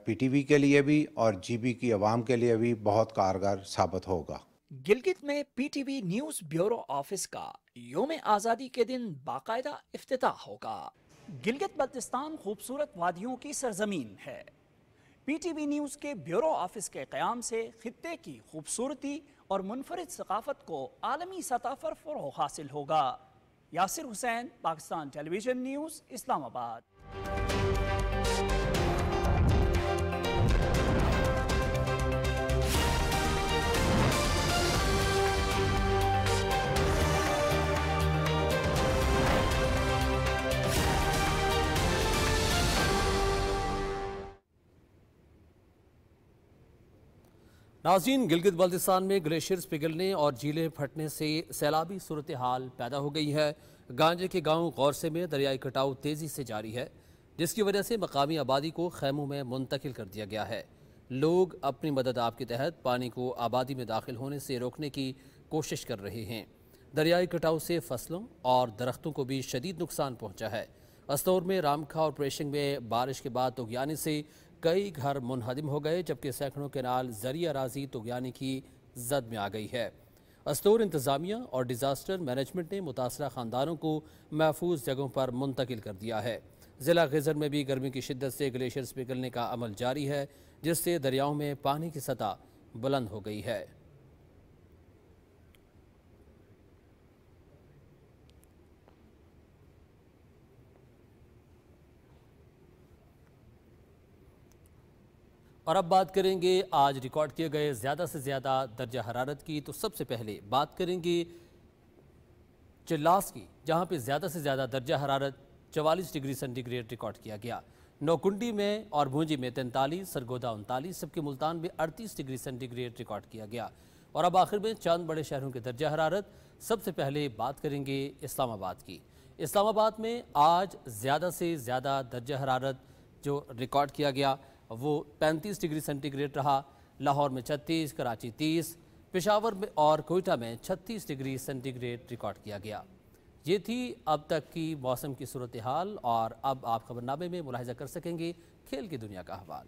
पीटीवी के लिए भी और जीबी की आवाम के लिए भी बहुत कारगर साबित होगा। गिलगित में पीटीवी न्यूज़ ब्यूरो ऑफ़िस का योम आज़ादी के दिन बाकायदा इफ्तिताह होगा। गिलगित बल्तिस्तान खूबसूरत वादियों की सरजमीन है। पीटीवी न्यूज़ के ब्यूरो ऑफ़िस के क़्याम से खत्े की खूबसूरती और मुनफरद सकाफ़त को आलमी सतह पर फ़रोग हासिल होगा। Yasir Hussain, Pakistan television news, Islamabad. नाजीन गिलगित बल्तिस्तान में ग्लेशियर्स पिघलने और झीलें फटने से सैलाबी सूरत हाल पैदा हो गई है। गांजे के गाँव गौरसे में दरियाई कटाव तेज़ी से जारी है, जिसकी वजह से मकामी आबादी को खैमों में मुंतकिल कर दिया गया है। लोग अपनी मदद आप के तहत पानी को आबादी में दाखिल होने से रोकने की कोशिश कर रहे हैं। दरियाई कटाव से फ़सलों और दरख्तों को भी शदीद नुकसान पहुँचा है। अस्तौर में रामखा और प्रेशिंग में बारिश के बाद तुगयानी से कई घर मुनहदम हो गए, जबकि सैकड़ों केनाल ज़रिया राज़ी तुगयानी की जद में आ गई है। अस्तूर इंतज़ामिया और डिज़ास्टर मैनेजमेंट ने मुतासर ख़ानदानों को महफूज जगहों पर मुंतकिल कर दिया है। ज़िला गजर में भी गर्मी की शिद्दत से ग्लेशियर्स पिघलने का अमल जारी है, जिससे दरियाओं में पानी की सतह बुलंद हो गई है। और अब बात करेंगे, आज रिकॉर्ड किए गए ज़्यादा से ज़्यादा दर्जा हरारत की। तो सबसे पहले बात करेंगे चिल्लास की, जहाँ पे ज़्यादा से ज़्यादा दर्जा हरारत चवालीस डिग्री सेंटीग्रेड रिकॉर्ड किया गया। नौकुंडी में और भूंजी में तैंतालीस, सरगोदा उनतालीस, जबकि मुल्तान में अड़तीस डिग्री सेंटीग्रेड रिकॉर्ड किया गया। और अब आखिर में चंद बड़े शहरों के दर्जा हरारत। सबसे पहले बात करेंगे इस्लामाबाद की। इस्लामाबाद में आज ज़्यादा से ज़्यादा दर्जा हरारत जो रिकॉर्ड किया गया। वो 35 डिग्री सेंटीग्रेड रहा लाहौर में 36, कराची 30, पेशावर में और कोयटा में 36 डिग्री सेंटीग्रेड रिकॉर्ड किया गया। ये थी अब तक की मौसम की सूरत हाल और अब आप खबरनामे में मुलाहजा कर सकेंगे खेल की दुनिया का हवाल